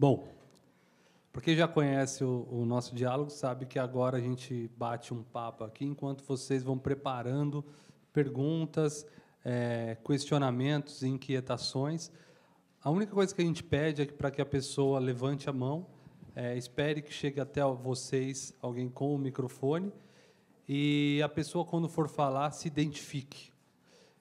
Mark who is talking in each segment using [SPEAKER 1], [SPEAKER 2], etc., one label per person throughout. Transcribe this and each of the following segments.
[SPEAKER 1] Bom, para quem já conhece o, o, nosso diálogo, sabe que agora a gente bate um papo aqui enquanto vocês vão preparando perguntas, é, questionamentos, inquietações. A única coisa que a gente pede é que para que a pessoa levante a mão, é, espere que chegue até vocês alguém com o microfone e a pessoa, quando for falar, se identifique.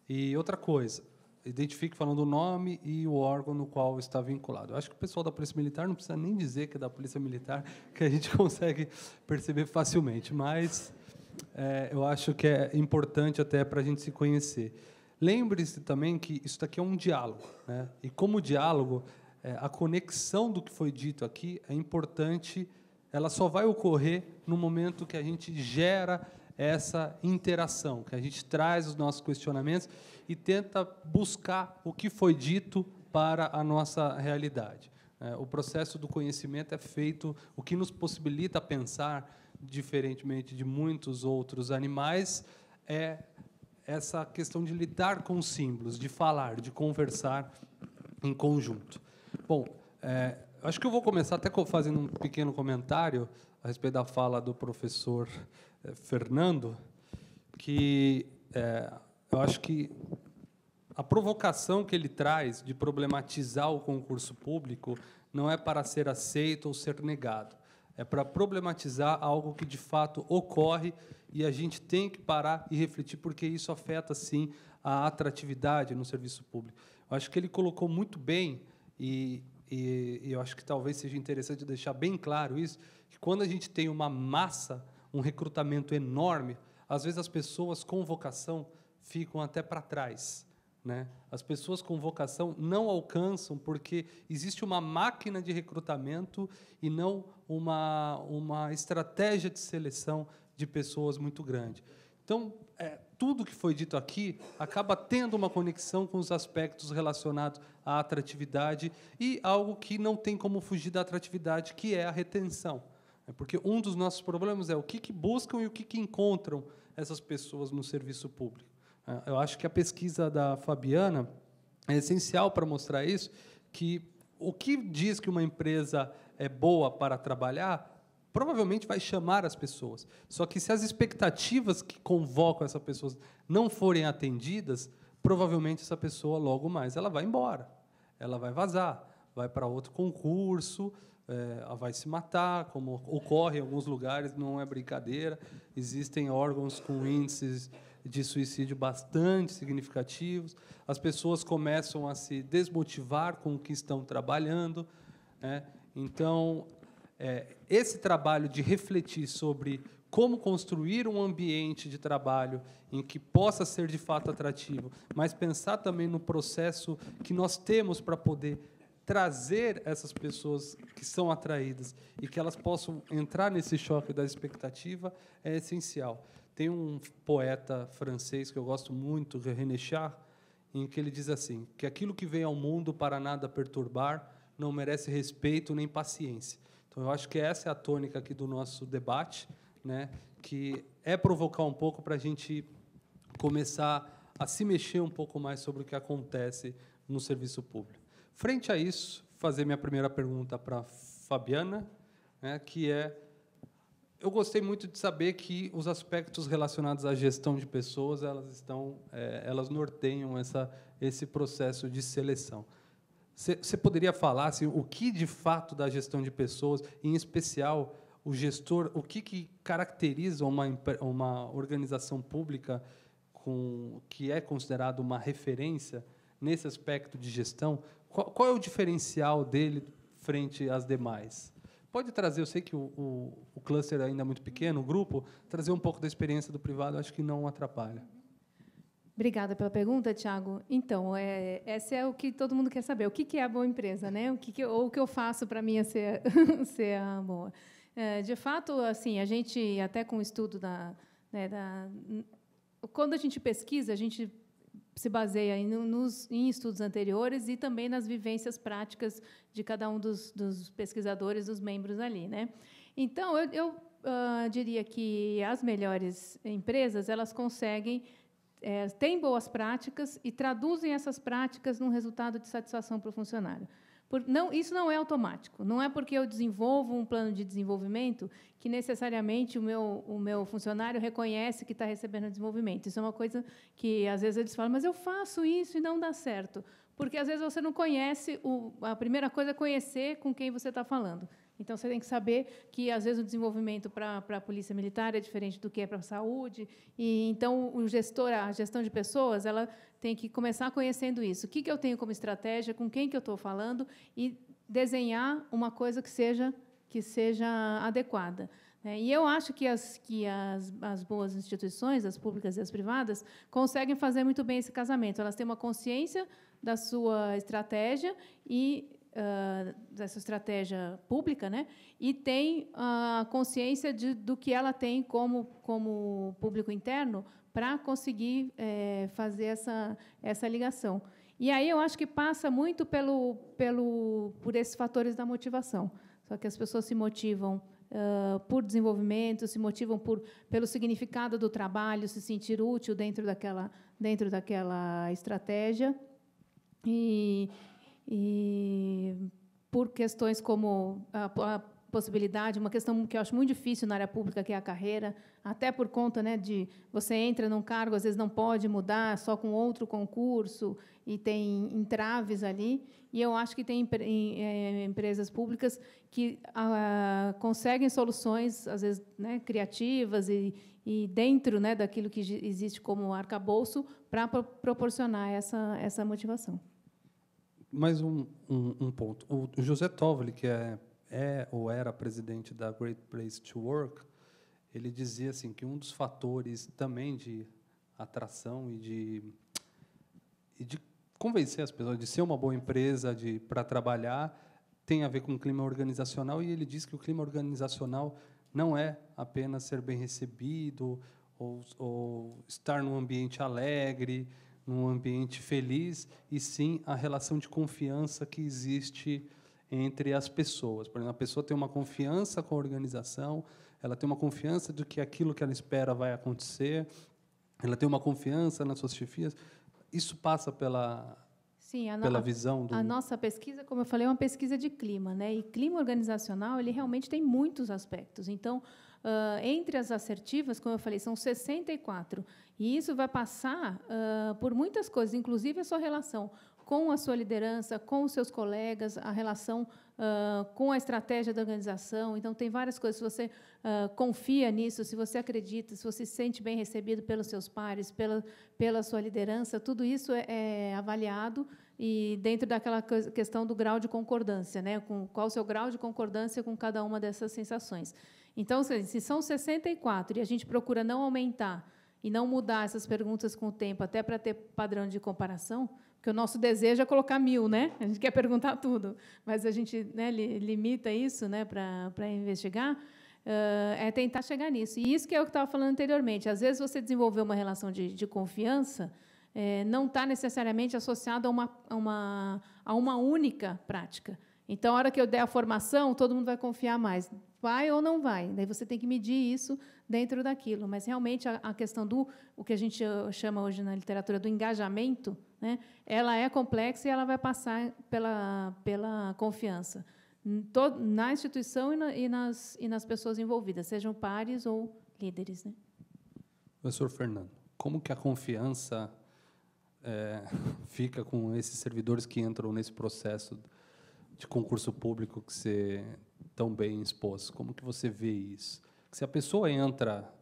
[SPEAKER 1] E outra coisa, identifique falando o nome e o órgão no qual está vinculado. Eu acho que o pessoal da Polícia Militar não precisa nem dizer que é da Polícia Militar, que a gente consegue perceber facilmente, mas é, eu acho que é importante até para a gente se conhecer. Lembre-se também que isso daqui é um diálogo, né? e como diálogo, é, a conexão do que foi dito aqui é importante, ela só vai ocorrer no momento que a gente gera essa interação, que a gente traz os nossos questionamentos e tenta buscar o que foi dito para a nossa realidade. É, o processo do conhecimento é feito, o que nos possibilita pensar, diferentemente de muitos outros animais, é essa questão de lidar com símbolos, de falar, de conversar em conjunto. Bom, é, acho que eu vou começar até fazendo um pequeno comentário a respeito da fala do professor eh, Fernando, que é, eu acho que a provocação que ele traz de problematizar o concurso público não é para ser aceito ou ser negado, é para problematizar algo que de fato ocorre e a gente tem que parar e refletir porque isso afeta sim a atratividade no serviço público. Eu acho que ele colocou muito bem e, e, e eu acho que talvez seja interessante deixar bem claro isso, que quando a gente tem uma massa um recrutamento enorme, às vezes as pessoas com vocação ficam até para trás. Né? As pessoas com vocação não alcançam porque existe uma máquina de recrutamento e não uma, uma estratégia de seleção de pessoas muito grande. Então, é, tudo que foi dito aqui acaba tendo uma conexão com os aspectos relacionados à atratividade e algo que não tem como fugir da atratividade, que é a retenção. É porque um dos nossos problemas é o que, que buscam e o que, que encontram essas pessoas no serviço público. É, eu acho que a pesquisa da Fabiana é essencial para mostrar isso, que o que diz que uma empresa é boa para trabalhar provavelmente vai chamar as pessoas. Só que se as expectativas que convocam essas pessoas não forem atendidas, provavelmente essa pessoa logo mais ela vai embora, ela vai vazar, vai para outro concurso, é, vai se matar, como ocorre em alguns lugares, não é brincadeira. Existem órgãos com índices de suicídio bastante significativos. As pessoas começam a se desmotivar com o que estão trabalhando. Né? Então, é, esse trabalho de refletir sobre como construir um ambiente de trabalho em que possa ser de fato atrativo, mas pensar também no processo que nós temos para poder trazer essas pessoas que são atraídas e que elas possam entrar nesse choque da expectativa é essencial. Tem um poeta francês que eu gosto muito, René Char, em que ele diz assim, que aquilo que vem ao mundo para nada perturbar não merece respeito nem paciência. Então, eu acho que essa é a tônica aqui do nosso debate, né, que é provocar um pouco para a gente começar a se mexer um pouco mais sobre o que acontece no serviço público. Frente a isso, fazer minha primeira pergunta para Fabiana, né, que é eu gostei muito de saber que os aspectos relacionados à gestão de pessoas elas estão é, elas norteiam essa esse processo de seleção você poderia falar assim, o que de fato da gestão de pessoas em especial o gestor o que, que caracteriza uma uma organização pública com que é considerado uma referência nesse aspecto de gestão qual, qual, é o diferencial dele frente às demais? Pode trazer, eu sei que o, o, o cluster ainda é muito pequeno, o grupo, trazer um pouco da experiência do privado, acho que não atrapalha.
[SPEAKER 2] Obrigada pela pergunta, Tiago. Então, é, esse é o que todo mundo quer saber. O que, que é a boa empresa, né? O que, que ou o que eu faço para mim ser, ser a boa? É, de fato, assim, a gente até com o estudo da, né, da, quando a gente pesquisa, a gente se baseia em, nos, em estudos anteriores e também nas vivências práticas de cada um dos, dos pesquisadores, dos membros ali. Né? Então, eu, eu uh, diria que as melhores empresas elas conseguem é, têm boas práticas e traduzem essas práticas num resultado de satisfação para o funcionário. Por, não, isso não é automático. Não é porque eu desenvolvo um plano de desenvolvimento que necessariamente o meu, o meu funcionário reconhece que está recebendo desenvolvimento. Isso é uma coisa que às vezes eles falam, mas eu faço isso e não dá certo. Porque às vezes você não conhece, o, a primeira coisa é conhecer com quem você está falando. Então, você tem que saber que, às vezes, o desenvolvimento para a polícia militar é diferente do que é para a saúde. E, então, o gestor, a gestão de pessoas, ela tem que começar conhecendo isso. O que, que eu tenho como estratégia, com quem que eu estou falando, e desenhar uma coisa que seja, que seja adequada. Né? E eu acho que, as, que as, as boas instituições, as públicas e as privadas, conseguem fazer muito bem esse casamento. Elas têm uma consciência da sua estratégia e uh, dessa estratégia pública, né? E tem a consciência de, do que ela tem como como público interno para conseguir é, fazer essa essa ligação. E aí eu acho que passa muito pelo pelo por esses fatores da motivação. Só que as pessoas se motivam Uh, por desenvolvimento, se motivam por, pelo significado do trabalho, se sentir útil dentro daquela, dentro daquela estratégia. E, e por questões como a, a, possibilidade, uma questão que eu acho muito difícil na área pública, que é a carreira, até por conta né, de você entra num cargo, às vezes não pode mudar, só com outro concurso, e tem entraves ali. E eu acho que tem é, empresas públicas que ah, conseguem soluções, às vezes, né, criativas e, e dentro né, daquilo que existe como arcabouço para proporcionar essa, essa motivação
[SPEAKER 1] mais um, um, um, ponto. O José Tovoli, que é, é ou era presidente da Great Place to Work, ele dizia assim que um dos fatores também de atração e de, e de convencer as pessoas de ser uma boa empresa de para trabalhar tem a ver com o clima organizacional e ele diz que o clima organizacional não é apenas ser bem recebido ou, ou estar num ambiente alegre num ambiente feliz, e sim a relação de confiança que existe entre as pessoas. Por exemplo, a pessoa tem uma confiança com a organização, ela tem uma confiança de que aquilo que ela espera vai acontecer, ela tem uma confiança nas suas chefias. Isso passa pela Sim, a, pela visão do...
[SPEAKER 2] a nossa pesquisa, como eu falei, é uma pesquisa de clima, né? E clima organizacional ele realmente tem muitos aspectos. Então, Uh, entre as assertivas, como eu falei, são 64. E isso vai passar uh, por muitas coisas, inclusive a sua relação com a sua liderança, com os seus colegas, a relação uh, com a estratégia da organização. Então, tem várias coisas. Se você confia nisso, se você acredita, se você se sente bem recebido pelos seus pares, pela, pela sua liderança, tudo isso é, é avaliado e dentro daquela questão do grau de concordância, né? com qual o seu grau de concordância com cada uma dessas sensações. Então, se são 64 e a gente procura não aumentar e não mudar essas perguntas com o tempo, até para ter padrão de comparação, porque o nosso desejo é colocar mil, né? A gente quer perguntar tudo, mas a gente né, limita isso né, para investigar. Uh, é tentar chegar nisso. E isso que é o que eu estava falando anteriormente. Às vezes, você desenvolver uma relação de, de confiança é, não está necessariamente associado a uma, a, uma, a uma única prática. Então, a hora que eu der a formação, todo mundo vai confiar mais. Vai ou não vai? Daí você tem que medir isso dentro daquilo. Mas realmente a, a questão do o que a gente chama hoje na literatura do engajamento, né? Ela é complexa e ela vai passar pela pela confiança na instituição e, na, e, nas, e nas pessoas envolvidas, sejam pares ou líderes. Né?
[SPEAKER 1] Professor Fernando, como que a confiança é, fica com esses servidores que entram nesse processo de concurso público que você tão bem expôs. Como que você vê isso? Se a pessoa entra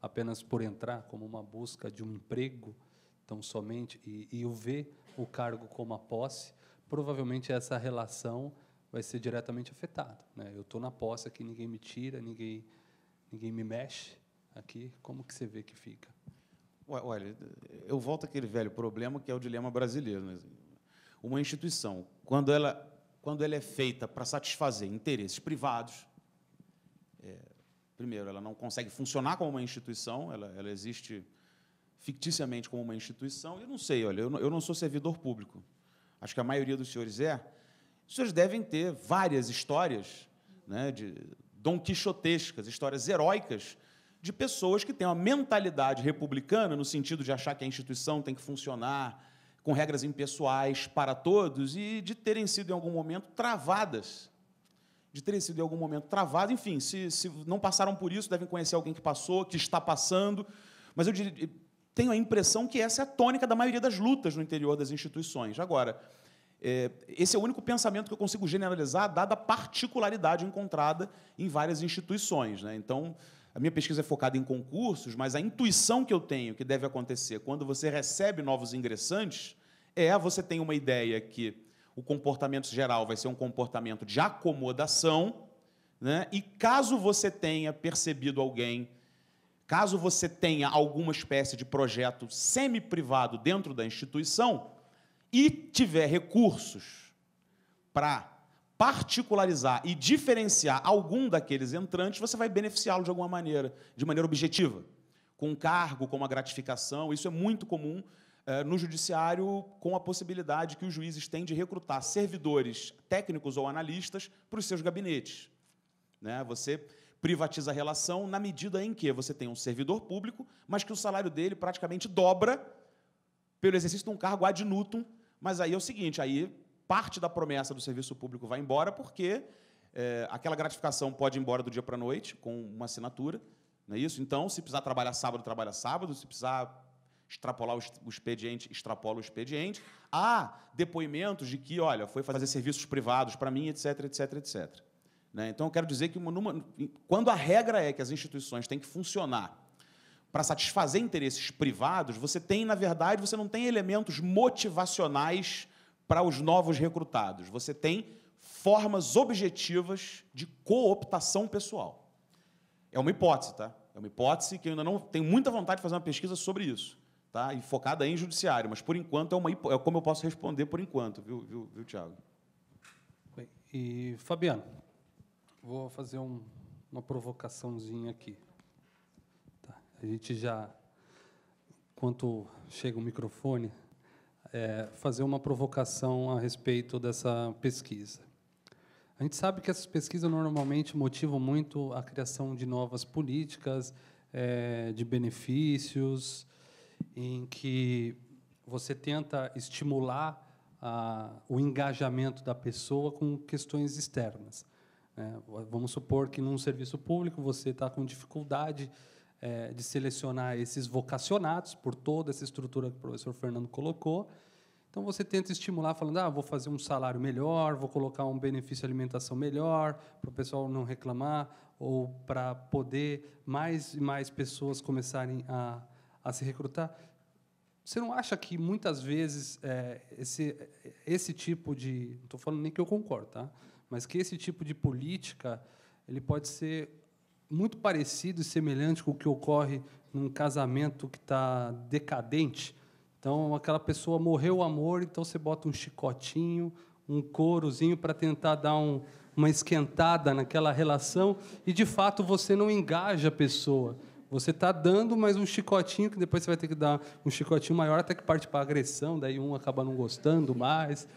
[SPEAKER 1] apenas por entrar, como uma busca de um emprego, tão somente, e, e o vê o cargo como a posse, provavelmente essa relação vai ser diretamente afetada. Né? Eu estou na posse aqui, ninguém me tira, ninguém, ninguém me mexe aqui. Como que você vê que fica?
[SPEAKER 3] Olha, eu volto àquele velho problema que é o dilema brasileiro. Né? Uma instituição, quando ela quando ela é feita para satisfazer interesses privados, é, primeiro, ela não consegue funcionar como uma instituição, ela, ela existe ficticiamente como uma instituição. Eu não sei, olha, eu não, eu não sou servidor público. Acho que a maioria dos senhores é. Os senhores devem ter várias histórias né, de Dom Quixotescas, histórias heróicas de pessoas que têm uma mentalidade republicana no sentido de achar que a instituição tem que funcionar com regras impessoais para todos e de terem sido, em algum momento, travadas. De terem sido, em algum momento, travadas. Enfim, se, se não passaram por isso, devem conhecer alguém que passou, que está passando. Mas eu diria, tenho a impressão que essa é a tônica da maioria das lutas no interior das instituições. Agora, é, esse é o único pensamento que eu consigo generalizar, dada a particularidade encontrada em várias instituições. Né? Então, a minha pesquisa é focada em concursos, mas a intuição que eu tenho que deve acontecer quando você recebe novos ingressantes é você tem uma ideia que o comportamento geral vai ser um comportamento de acomodação, né? e caso você tenha percebido alguém, caso você tenha alguma espécie de projeto semi-privado dentro da instituição e tiver recursos para particularizar e diferenciar algum daqueles entrantes, você vai beneficiá-lo de alguma maneira, de maneira objetiva, com um cargo, com uma gratificação. Isso é muito comum eh, no judiciário, com a possibilidade que os juízes têm de recrutar servidores técnicos ou analistas para os seus gabinetes. Né? Você privatiza a relação na medida em que você tem um servidor público, mas que o salário dele praticamente dobra pelo exercício de um cargo ad nutum. Mas aí é o seguinte, aí parte da promessa do serviço público vai embora, porque é, aquela gratificação pode ir embora do dia para a noite, com uma assinatura. Não é isso? Então, se precisar trabalhar sábado, trabalha sábado. Se precisar extrapolar o expediente, extrapola o expediente. Há depoimentos de que, olha, foi fazer serviços privados para mim, etc, etc, etc. Né? Então, eu quero dizer que, numa, quando a regra é que as instituições têm que funcionar para satisfazer interesses privados, você tem, na verdade, você não tem elementos motivacionais para os novos recrutados. Você tem formas objetivas de cooptação pessoal. É uma hipótese, tá? É uma hipótese que eu ainda não tenho muita vontade de fazer uma pesquisa sobre isso, tá? E focada em judiciário, mas por enquanto é uma é como eu posso responder por enquanto, viu, viu, viu Tiago?
[SPEAKER 1] E Fabiano, vou fazer um, uma provocaçãozinha aqui. Tá. A gente já, enquanto chega o microfone, é, fazer uma provocação a respeito dessa pesquisa. A gente sabe que essas pesquisas normalmente motivam muito a criação de novas políticas, é, de benefícios, em que você tenta estimular a, o engajamento da pessoa com questões externas. É, vamos supor que num serviço público você está com dificuldade é, de selecionar esses vocacionados por toda essa estrutura que o professor Fernando colocou. Então você tenta estimular falando, ah, vou fazer um salário melhor, vou colocar um benefício de alimentação melhor para o pessoal não reclamar ou para poder mais e mais pessoas começarem a, a se recrutar. Você não acha que muitas vezes é, esse esse tipo de, não estou falando nem que eu concordo, tá? Mas que esse tipo de política ele pode ser muito parecido e semelhante com o que ocorre num casamento que está decadente. Então, aquela pessoa morreu o amor, então você bota um chicotinho, um courozinho para tentar dar um, uma esquentada naquela relação e, de fato, você não engaja a pessoa. Você está dando mais um chicotinho, que depois você vai ter que dar um chicotinho maior até que parte para agressão, daí um acaba não gostando mais,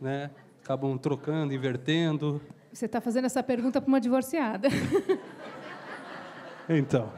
[SPEAKER 1] né? Acabam trocando, invertendo.
[SPEAKER 2] Você está fazendo essa pergunta para uma divorciada.
[SPEAKER 1] Então.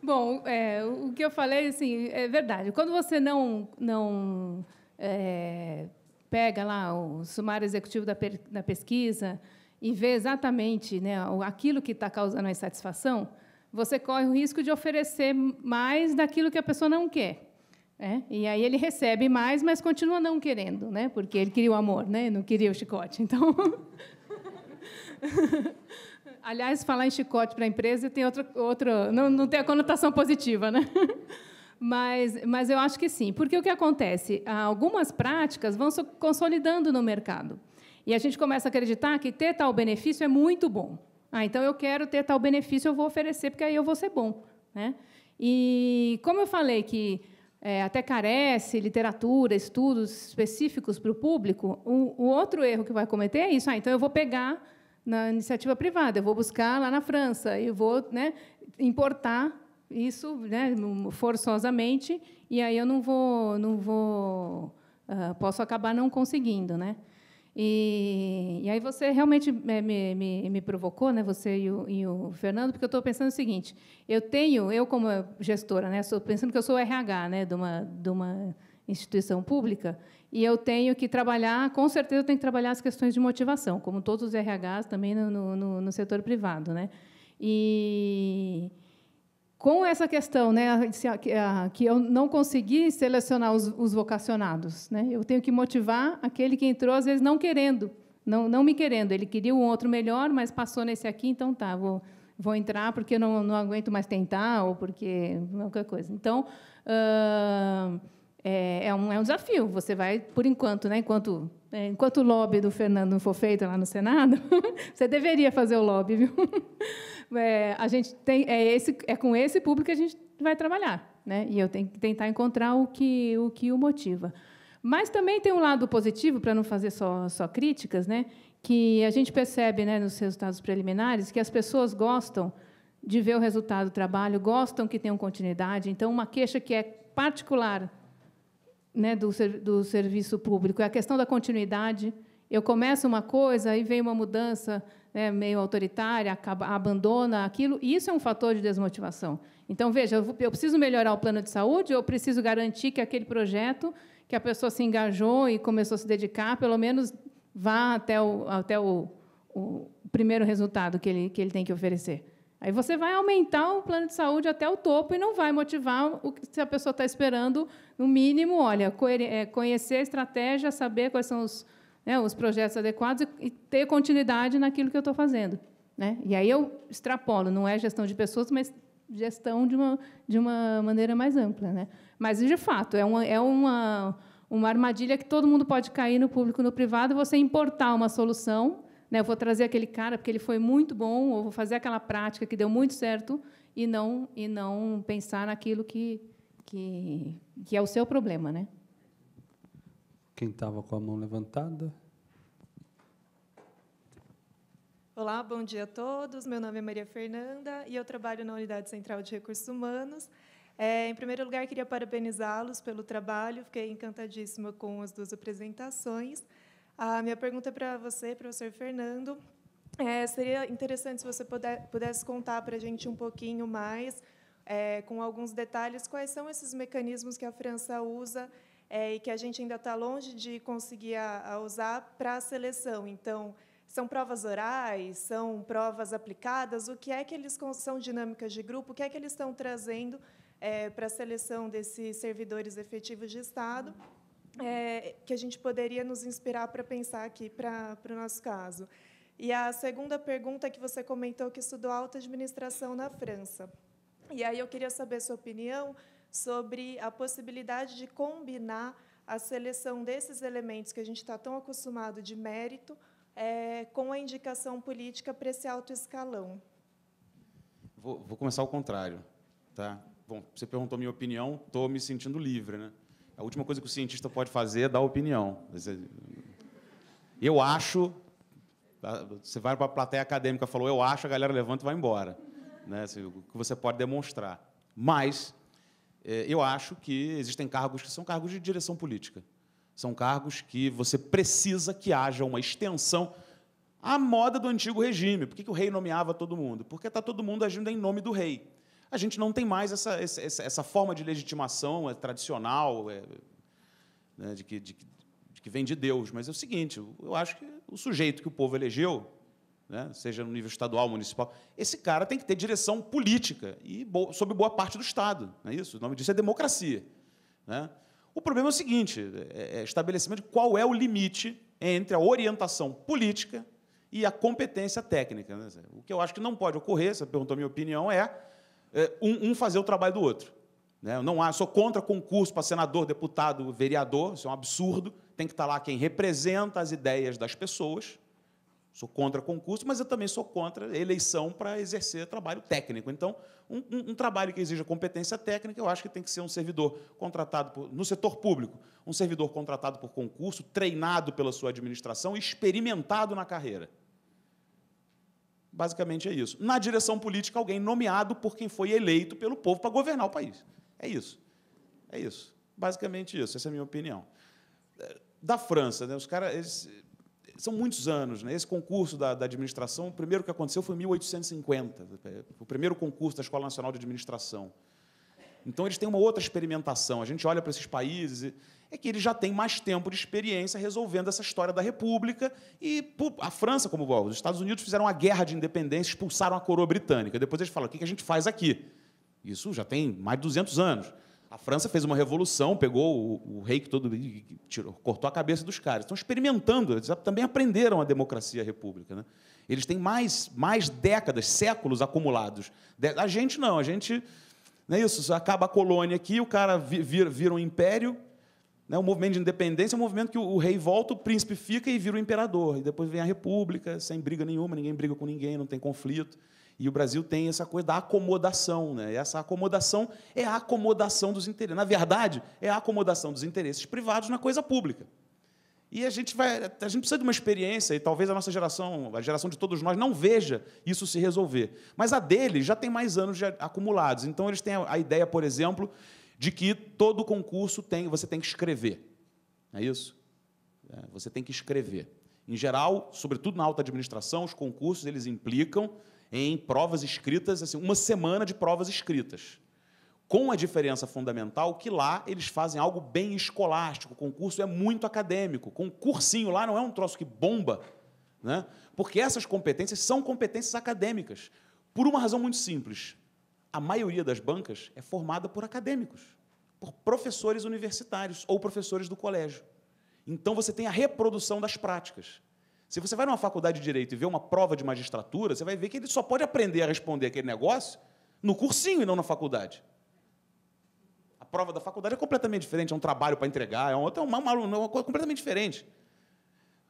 [SPEAKER 2] Bom, é, o que eu falei, assim, é verdade. Quando você não, não é, pega lá o sumário executivo da, da pesquisa e vê exatamente né, aquilo que está causando a insatisfação, você corre o risco de oferecer mais daquilo que a pessoa não quer. É? E aí ele recebe mais, mas continua não querendo, né? porque ele queria o amor, né? não queria o chicote. Então. Aliás, falar em chicote para a empresa tem outra, outra não, não tem a conotação positiva, né? Mas, mas eu acho que sim, porque o que acontece? Algumas práticas vão se consolidando no mercado. E a gente começa a acreditar que ter tal benefício é muito bom. Ah, então eu quero ter tal benefício, eu vou oferecer, porque aí eu vou ser bom. Né? E como eu falei que é, até carece literatura, estudos específicos para o público, o, o outro erro que vai cometer é isso. Ah, então eu vou pegar na iniciativa privada, eu vou buscar lá na França e vou né, importar isso né, forçosamente e aí eu não vou, não vou, uh, posso acabar não conseguindo, né? E, e aí você realmente me, me, me provocou, né, você e o, e o Fernando, porque eu estou pensando o seguinte: eu tenho, eu como gestora, né, estou pensando que eu sou RH, né, de uma de uma instituição pública, e eu tenho que trabalhar, com certeza, eu tenho que trabalhar as questões de motivação, como todos os RHs também no, no, no setor privado, né. E com essa questão, né, que eu não consegui selecionar os, os, vocacionados, né, eu tenho que motivar aquele que entrou às vezes não querendo, não, não me querendo. Ele queria um outro melhor, mas passou nesse aqui, então tá, vou, vou entrar porque não, não aguento mais tentar ou porque qualquer coisa. Então uh, é, é, um, é um desafio. Você vai, por enquanto, né, enquanto é, enquanto o lobby do Fernando não for feito lá no Senado, você deveria fazer o lobby, viu? é, a gente tem é esse é com esse público que a gente vai trabalhar, né? E eu tenho que tentar encontrar o que o que o motiva. Mas também tem um lado positivo para não fazer só só críticas, né? Que a gente percebe, né, nos resultados preliminares, que as pessoas gostam de ver o resultado do trabalho, gostam que tenham continuidade. Então, uma queixa que é particular né, do, do serviço público é a questão da continuidade. Eu começo uma coisa e vem uma mudança né, meio autoritária, acaba, abandona aquilo, e isso é um fator de desmotivação. Então, veja, eu, eu preciso melhorar o plano de saúde, eu preciso garantir que aquele projeto que a pessoa se engajou e começou a se dedicar, pelo menos vá até o, até o, o primeiro resultado que ele, que ele tem que oferecer. Aí você vai aumentar o plano de saúde até o topo e não vai motivar o que a pessoa está esperando, no mínimo, olha, é, conhecer a estratégia, saber quais são os, né, os projetos adequados e, ter continuidade naquilo que eu estou fazendo. Né? E aí eu extrapolo, não é gestão de pessoas, mas gestão de uma, de uma maneira mais ampla. Né? Mas, de fato, é uma, é uma, uma armadilha que todo mundo pode cair no público e no privado, você importar uma solução, né? eu vou trazer aquele cara porque ele foi muito bom, ou vou fazer aquela prática que deu muito certo, e não, e não pensar naquilo que, que, que é o seu problema. Né?
[SPEAKER 1] Quem estava com a mão levantada?
[SPEAKER 4] Olá, bom dia a todos. Meu nome é Maria Fernanda e eu trabalho na Unidade Central de Recursos Humanos. É, em primeiro lugar, queria parabenizá-los pelo trabalho. Fiquei encantadíssima com as duas apresentações. A minha pergunta é para você, professor Fernando. É, seria interessante se você puder, pudesse contar para a gente um pouquinho mais, é, com alguns detalhes, quais são esses mecanismos que a França usa é, e que a gente ainda está longe de conseguir a, a usar para a seleção. Então, são provas orais, são provas aplicadas, o que é que eles são dinâmicas de grupo, o que é que eles estão trazendo é, para a seleção desses servidores efetivos de Estado, é, que a gente poderia nos inspirar para pensar aqui para, o nosso caso. E a segunda pergunta é que você comentou que estudou alta administração na França. E aí eu queria saber sua opinião sobre a possibilidade de combinar a seleção desses elementos que a gente está tão acostumado de mérito é, com a indicação política para esse alto escalão.
[SPEAKER 3] Vou, vou, começar ao contrário. Tá? Bom, você perguntou minha opinião, estou me sentindo livre. Né? A última coisa que o cientista pode fazer é dar opinião. Eu acho. Tá? Você vai para a plateia acadêmica falou, eu acho, a galera levanta e vai embora. Né? Assim, o que você pode demonstrar. Mas é, eu acho que existem cargos que são cargos de direção política. São cargos que você precisa que haja uma extensão à moda do antigo regime. Por que, o rei nomeava todo mundo? Porque está todo mundo agindo em nome do rei. A gente não tem mais essa, essa, essa forma de legitimação é, tradicional, é, né, de, que, de, de que vem de Deus. Mas é o seguinte: eu acho que o sujeito que o povo elegeu né, seja no nível estadual, municipal, esse cara tem que ter direção política e bo sob boa parte do Estado. Não é isso? O nome disso é democracia. Né? O problema é o seguinte: é, é estabelecimento de qual é o limite entre a orientação política e a competência técnica. Né? O que eu acho que não pode ocorrer, você perguntou a minha opinião, é um, um, fazer o trabalho do outro. Né? Não há, sou contra concurso para senador, deputado, vereador, isso é um absurdo. Tem que estar lá quem representa as ideias das pessoas Sou contra concurso, mas eu também sou contra eleição para exercer trabalho técnico. Então, um, um, um, trabalho que exija competência técnica, eu acho que tem que ser um servidor contratado por, no setor público, um servidor contratado por concurso, treinado pela sua administração, experimentado na carreira. Basicamente é isso. Na direção política, alguém nomeado por quem foi eleito pelo povo para governar o país. É isso. É isso. Basicamente isso. Essa é a minha opinião. Da França, né, os caras são muitos anos. Né? Esse concurso da, da, administração, o primeiro que aconteceu foi em 1850, o primeiro concurso da Escola Nacional de Administração. Então, eles têm uma outra experimentação. A gente olha para esses países, é que eles já têm mais tempo de experiência resolvendo essa história da República. E a França, como os Estados Unidos, fizeram uma guerra de independência, expulsaram a coroa britânica. Depois eles falam: o que a gente faz aqui? Isso já tem mais de 200 anos. A França fez uma revolução, pegou o, o rei que todo tirou, cortou a cabeça dos caras. Estão experimentando, eles também aprenderam a democracia a república. Né? Eles têm mais, mais décadas, séculos acumulados. A gente não, a gente. Não é isso? Acaba a colônia aqui, o cara vira, vira um império. Né? O movimento de independência é um movimento que o, rei volta, o príncipe fica e vira o imperador. E depois vem a república, sem briga nenhuma, ninguém briga com ninguém, não tem conflito. E o Brasil tem essa coisa da acomodação. Né? E essa acomodação é a acomodação dos interesses. Na verdade, é a acomodação dos interesses privados na coisa pública. E a gente, vai, a gente precisa de uma experiência, e talvez a nossa geração, a geração de todos nós, não veja isso se resolver. Mas a dele já tem mais anos acumulados. Então, eles têm a ideia, por exemplo, de que todo concurso tem, você tem que escrever. É isso? É, você tem que escrever. Em geral, sobretudo na alta administração, os concursos eles implicam em provas escritas, assim, uma semana de provas escritas. Com a diferença fundamental que lá eles fazem algo bem escolástico, o concurso é muito acadêmico. Com cursinho lá não é um troço que bomba, né? porque essas competências são competências acadêmicas. Por uma razão muito simples. A maioria das bancas é formada por acadêmicos, por professores universitários ou professores do colégio. Então você tem a reprodução das práticas. Se você vai numa faculdade de direito e vê uma prova de magistratura, você vai ver que ele só pode aprender a responder aquele negócio no cursinho e não na faculdade. Prova da faculdade é completamente diferente, é um trabalho para entregar, é, outra, é uma, uma, uma coisa completamente diferente.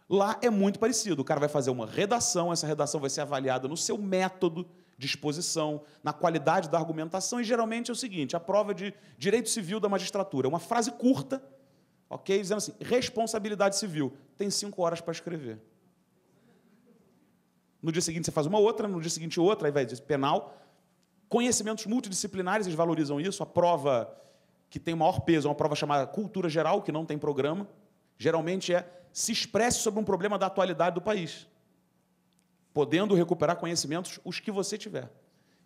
[SPEAKER 3] Lá é muito parecido. O cara vai fazer uma redação, essa redação vai ser avaliada no seu método de exposição, na qualidade da argumentação, e geralmente é o seguinte: a prova de direito civil da magistratura, é uma frase curta, ok? Dizendo assim, responsabilidade civil. Tem cinco horas para escrever no dia seguinte você faz uma outra, no dia seguinte outra, aí vai dizer penal. Conhecimentos multidisciplinares, eles valorizam isso. A prova que tem o maior peso é uma prova chamada Cultura Geral, que não tem programa. Geralmente é se expresse sobre um problema da atualidade do país, podendo recuperar conhecimentos os que você tiver.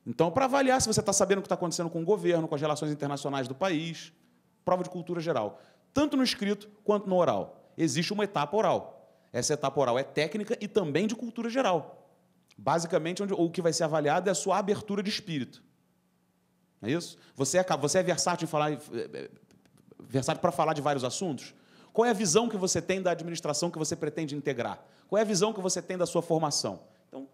[SPEAKER 3] Então, para avaliar se você está sabendo o que está acontecendo com o governo, com as relações internacionais do país, prova de cultura geral. Tanto no escrito quanto no oral. Existe uma etapa oral. Essa etapa oral é técnica e também de cultura geral. Basicamente, onde, o que vai ser avaliado é a sua abertura de espírito. É isso? Você é, você é versátil, em falar, eh, eh, versátil para falar de vários assuntos? Qual é a visão que você tem da administração que você pretende integrar? Qual é a visão que você tem da sua formação? Então,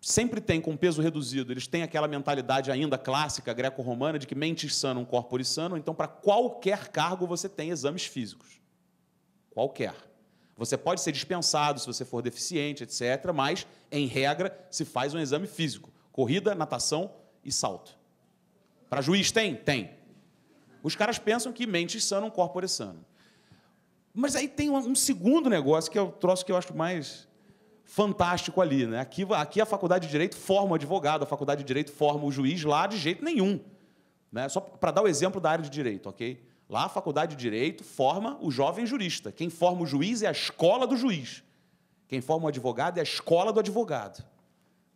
[SPEAKER 3] sempre tem com peso reduzido, eles têm aquela mentalidade ainda clássica greco-romana de que mentis sanum corpore sano, então para qualquer cargo você tem exames físicos. Qualquer. Você pode ser dispensado se você for deficiente, etc., mas, em regra, se faz um exame físico: corrida, natação e salto. Para juiz tem? Tem. Os caras pensam que mente sano, corpore sano. Mas aí tem um segundo negócio, que é o troço que eu acho mais fantástico ali. Né? Aqui, aqui a faculdade de Direito forma o advogado, a faculdade de Direito forma o juiz, lá de jeito nenhum. Né? Só para dar o exemplo da área de Direito, ok? Lá a faculdade de Direito forma o jovem jurista. Quem forma o juiz é a escola do juiz. Quem forma o advogado é a escola do advogado.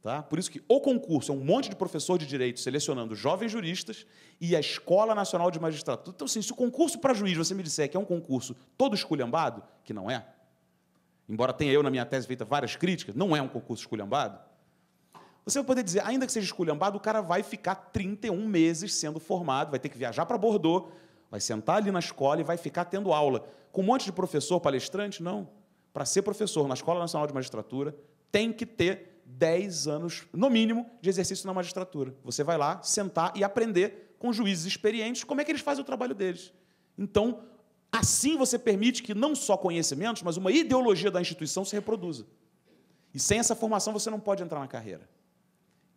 [SPEAKER 3] Tá? Por isso que o concurso é um monte de professor de direito selecionando jovens juristas e a Escola Nacional de Magistratura. Então, assim, se o concurso para juiz você me disser que é um concurso todo esculhambado, que não é, embora tenha eu na minha tese feita várias críticas, não é um concurso esculhambado, você vai poder dizer, ainda que seja esculhambado, o cara vai ficar 31 meses sendo formado, vai ter que viajar para Bordeaux, Vai sentar ali na escola e vai ficar tendo aula. Com um monte de professor palestrante? Não. Para ser professor na Escola Nacional de Magistratura, tem que ter 10 anos, no mínimo, de exercício na magistratura. Você vai lá sentar e aprender com juízes experientes como é que eles fazem o trabalho deles. Então, assim você permite que não só conhecimentos, mas uma ideologia da instituição se reproduza. E sem essa formação você não pode entrar na carreira.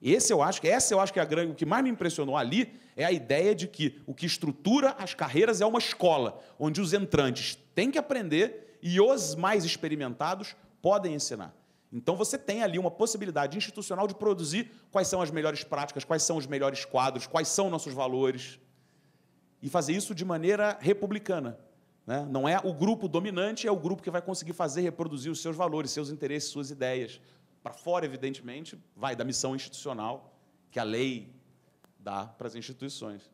[SPEAKER 3] Esse eu acho que essa eu acho que é a grande, o que mais me impressionou ali é a ideia de que o que estrutura as carreiras é uma escola onde os entrantes têm que aprender e os mais experimentados podem ensinar. Então você tem ali uma possibilidade institucional de produzir quais são as melhores práticas, quais são os melhores quadros, quais são nossos valores e fazer isso de maneira republicana, Né? Não é o grupo dominante, é o grupo que vai conseguir fazer reproduzir os seus valores, seus interesses, suas ideias. Para fora, evidentemente, vai da missão institucional que a lei dá para as instituições.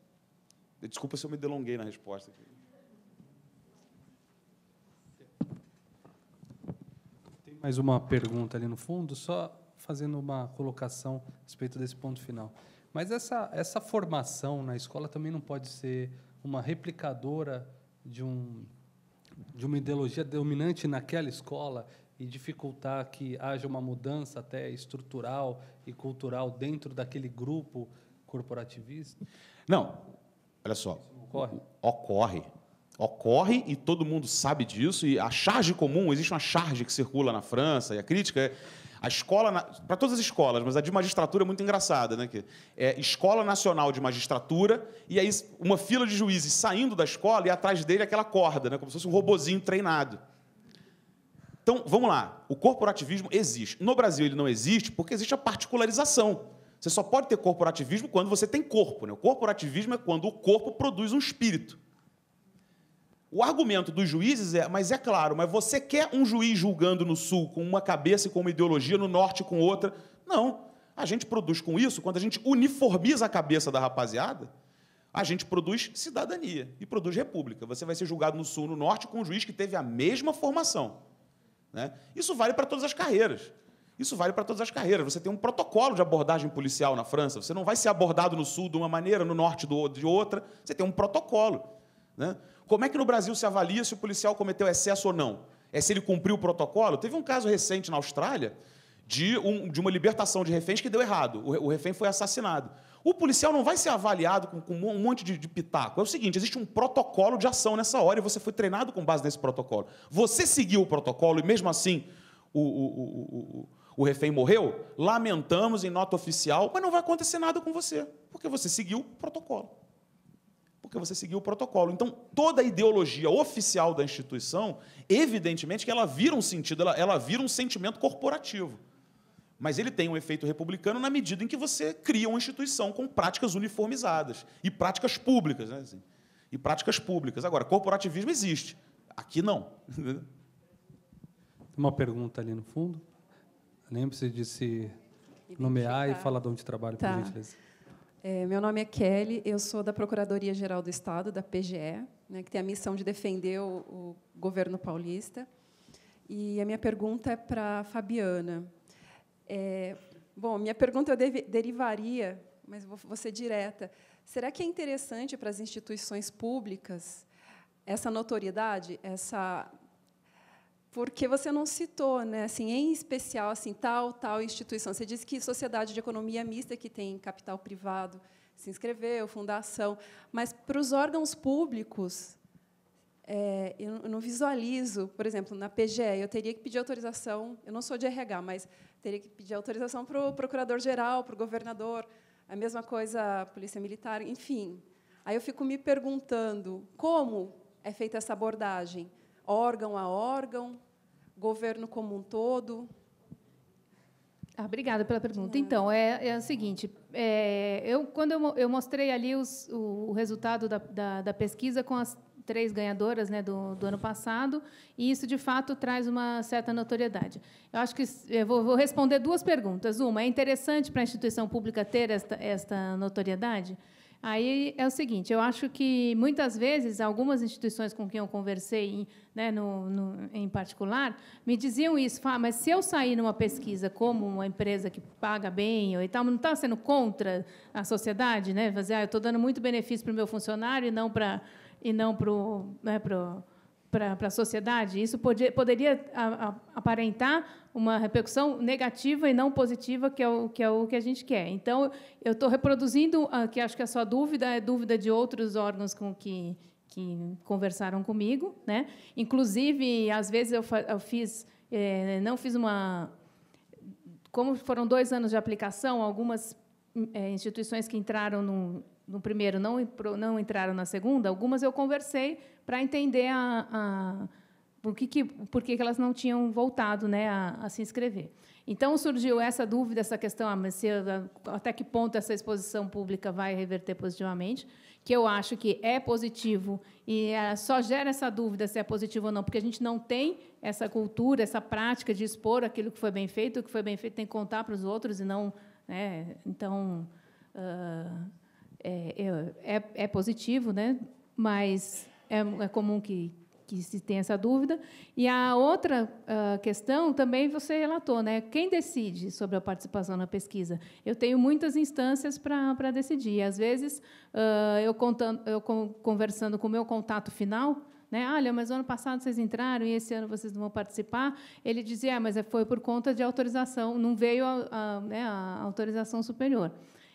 [SPEAKER 3] Desculpa se eu me delonguei na resposta. Aqui.
[SPEAKER 1] Mais uma pergunta ali no fundo, só fazendo uma colocação a respeito desse ponto final. Mas essa, essa formação na escola também não pode ser uma replicadora de, um, de uma ideologia dominante naquela escola e dificultar que haja uma mudança até estrutural e cultural dentro daquele grupo corporativista?
[SPEAKER 3] Não, olha só. Ocorre? Ocorre. Ocorre e todo mundo sabe disso. E a charge comum, existe uma charge que circula na França, e a crítica é a escola, para todas as escolas, mas a de magistratura é muito engraçada, né? Que é Escola Nacional de Magistratura, e aí uma fila de juízes saindo da escola e atrás dele aquela corda, né? como se fosse um robozinho treinado. Então, vamos lá. O corporativismo existe. No Brasil, ele não existe porque existe a particularização. Você só pode ter corporativismo quando você tem corpo. Né? O corporativismo é quando o corpo produz um espírito. O argumento dos juízes é, mas é claro, mas você quer um juiz julgando no sul com uma cabeça e com uma ideologia, no norte com outra? Não. A gente produz com isso, quando a gente uniformiza a cabeça da rapaziada, a gente produz cidadania e produz república. Você vai ser julgado no sul, no norte, com um juiz que teve a mesma formação. Né? Isso vale para todas as carreiras. Isso vale para todas as carreiras. Você tem um protocolo de abordagem policial na França. Você não vai ser abordado no sul de uma maneira, no norte de outra. Você tem um protocolo. Né? Como é que no Brasil se avalia se o policial cometeu excesso ou não? É se ele cumpriu o protocolo? Teve um caso recente na Austrália de, um, de uma libertação de reféns que deu errado. O, o, refém foi assassinado. O policial não vai ser avaliado com, com um monte de, de, pitaco. É o seguinte: existe um protocolo de ação nessa hora e você foi treinado com base nesse protocolo. Você seguiu o protocolo e, mesmo assim, o, o, o refém morreu? Lamentamos em nota oficial, mas não vai acontecer nada com você, porque você seguiu o protocolo porque você seguiu o protocolo. Então, toda a ideologia oficial da instituição, evidentemente que ela vira um sentido, ela, ela vira um sentimento corporativo. Mas ele tem um efeito republicano na medida em que você cria uma instituição com práticas uniformizadas e práticas públicas. Né? Assim, e práticas públicas. Agora, corporativismo existe. Aqui não.
[SPEAKER 1] Uma pergunta ali no fundo. Lembre-se de se nomear e falar de onde trabalha, tá. por gentileza.
[SPEAKER 5] É, meu nome é Kelly, eu sou da Procuradoria-Geral do Estado, da PGE, né, que tem a missão de defender o, o governo paulista. E a minha pergunta é para a Fabiana. É, bom, minha pergunta deve, derivaria, mas vou, vou ser direta. Será que é interessante para as instituições públicas essa notoriedade, essa porque você não citou, né, assim, em especial, assim, tal, tal instituição. Você disse que sociedade de economia mista que tem capital privado se inscreveu, fundação, mas para os órgãos públicos, é, eu não visualizo, por exemplo, na PGE, eu teria que pedir autorização, eu não sou de RH, mas teria que pedir autorização para o procurador-geral, para o governador, a mesma coisa, a polícia militar, enfim. Aí eu fico me perguntando como é feita essa abordagem órgão a órgão, governo como um todo?
[SPEAKER 2] Ah, obrigada pela pergunta. Então, é, é o seguinte: é, eu, quando eu, eu mostrei ali os, o, o, resultado da, da, da, pesquisa com as três ganhadoras né, do, do, ano passado, e isso, de fato, traz uma certa notoriedade. Eu acho que eu vou, vou responder duas perguntas. Uma, é interessante para a instituição pública ter esta, esta notoriedade? Aí é o seguinte, eu acho que muitas vezes algumas instituições com quem eu conversei, né, no, no, em particular, me diziam isso. Ah, mas se eu sair numa pesquisa como uma empresa que paga bem ou e tal, não está sendo contra a sociedade, né? Fazer, ah, eu estou dando muito benefício para o meu funcionário e não para e não para o né, pro, para a sociedade, isso podia, poderia aparentar uma repercussão negativa e não positiva, que é o que, é o que a gente quer. Então, eu estou reproduzindo, uh, que acho que a sua dúvida é dúvida de outros órgãos com que, que conversaram comigo. Né? Inclusive, às vezes, eu, eu fiz, eh, não fiz uma... Como foram dois anos de aplicação, algumas eh, instituições que entraram no, no primeiro não, não entraram na segunda, algumas eu conversei para entender a, a por que, que, por que, que elas não tinham voltado né, a, a, se inscrever. Então, surgiu essa dúvida, essa questão, ah, mas se, até que ponto essa exposição pública vai reverter positivamente, que eu acho que é positivo, e é, só gera essa dúvida se é positivo ou não, porque a gente não tem essa cultura, essa prática de expor aquilo que foi bem feito, o que foi bem feito tem que contar para os outros, e não... Né, então, uh, é, é, é positivo, né? mas é, é comum que, que se tenha essa dúvida. E a outra uh, questão também você relatou, né? Quem decide sobre a participação na pesquisa? Eu tenho muitas instâncias para decidir. Às vezes, uh, eu, contando, eu conversando com o meu contato final, né? Olha, mas ano passado vocês entraram e esse ano vocês não vão participar. Ele dizia, ah, mas é, foi por conta de autorização, não veio a, a, né, a autorização superior.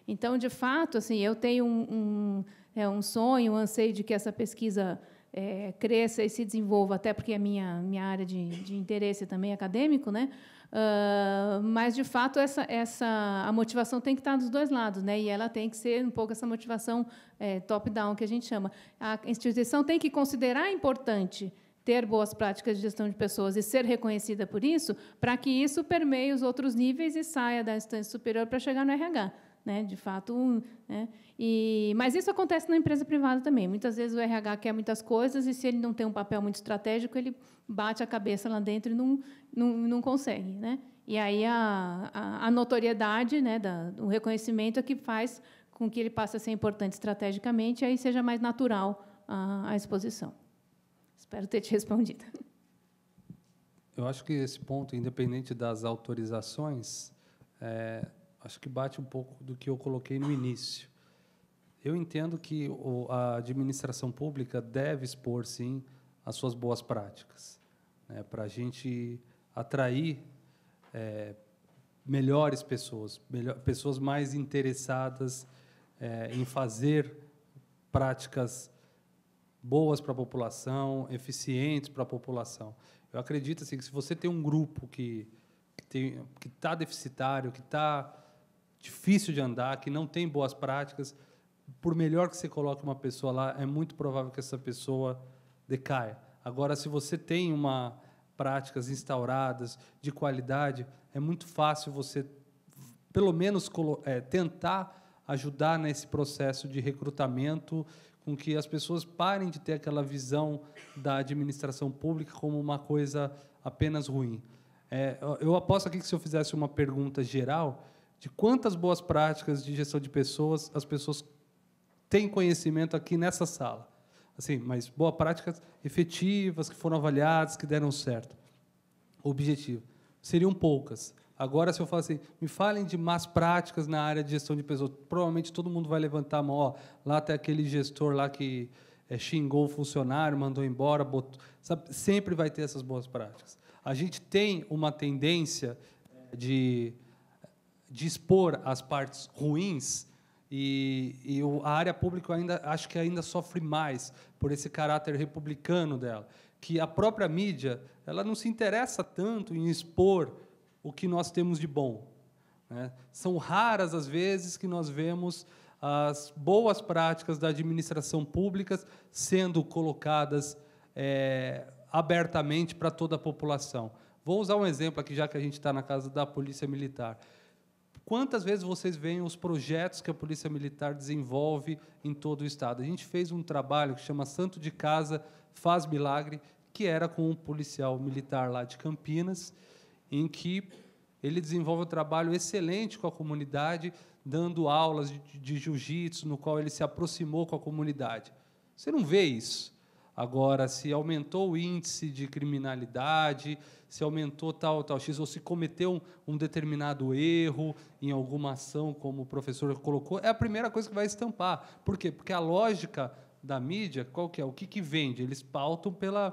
[SPEAKER 2] Então, de fato, assim, eu tenho um, um, é, um sonho, um anseio de que essa pesquisa é, cresça e se desenvolva, até porque é minha minha área de, de interesse também acadêmico, né? Uh, mas de fato essa essa a motivação tem que estar dos dois lados, né? E ela tem que ser um pouco essa motivação é, top down que a gente chama. A instituição tem que considerar importante ter boas práticas de gestão de pessoas e ser reconhecida por isso, para que isso permeie os outros níveis e saia da instância superior para chegar no RH né? De fato, né? E, mas isso acontece na empresa privada também. Muitas vezes o RH quer muitas coisas e se ele não tem um papel muito estratégico, ele bate a cabeça lá dentro e não, não, não consegue, né? E aí a, a, a notoriedade, né, da, o reconhecimento é que faz com que ele passe a ser importante estrategicamente e aí seja mais natural a, a exposição. Espero ter te respondido.
[SPEAKER 1] Eu acho que esse ponto, independente das autorizações, é, acho que bate um pouco do que eu coloquei no início. Eu entendo que a administração pública deve expor, sim, as suas boas práticas, né, para a gente atrair é, melhores pessoas, melhor, pessoas mais interessadas é, em fazer práticas boas para a população, eficientes para a população. Eu acredito assim, que se você tem um grupo que que está deficitário, que está difícil de andar, que não tem boas práticas, por melhor que você coloque uma pessoa lá, é muito provável que essa pessoa decaia. Agora, se você tem uma práticas instauradas de qualidade, é muito fácil você, pelo menos, é, tentar ajudar nesse processo de recrutamento, com que as pessoas parem de ter aquela visão da administração pública como uma coisa apenas ruim. É, eu aposto aqui que se eu fizesse uma pergunta geral, de quantas boas práticas de gestão de pessoas as pessoas têm conhecimento aqui nessa sala. Assim, mas boas práticas efetivas, que foram avaliadas, que deram certo. Objetivo. Seriam poucas. Agora, se eu falar assim, me falem de más práticas na área de gestão de pessoas, provavelmente todo mundo vai levantar a mão. Ó, lá tem aquele gestor lá que é, xingou o funcionário, mandou embora, botou, sabe? sempre vai ter essas boas práticas. A gente tem uma tendência de de expor as partes ruins e, e a área pública ainda acho que ainda sofre mais por esse caráter republicano dela, que a própria mídia ela não se interessa tanto em expor o que nós temos de bom. Né? São raras as vezes que nós vemos as boas práticas da administração pública sendo colocadas é, abertamente para toda a população. Vou usar um exemplo aqui, já que a gente está na casa da Polícia Militar. Quantas vezes vocês veem os projetos que a Polícia Militar desenvolve em todo o Estado? A gente fez um trabalho que chama Santo de Casa Faz Milagre, que era com um policial militar lá de Campinas, em que ele desenvolve um trabalho excelente com a comunidade, dando aulas de, jiu-jitsu, no qual ele se aproximou com a comunidade. Você não vê isso. Agora, se aumentou o índice de criminalidade, se aumentou tal, tal X, ou se cometeu um, um, determinado erro em alguma ação, como o professor colocou, é a primeira coisa que vai estampar. Por quê? Porque a lógica da mídia, qual que é? O que, que vende? Eles pautam pela,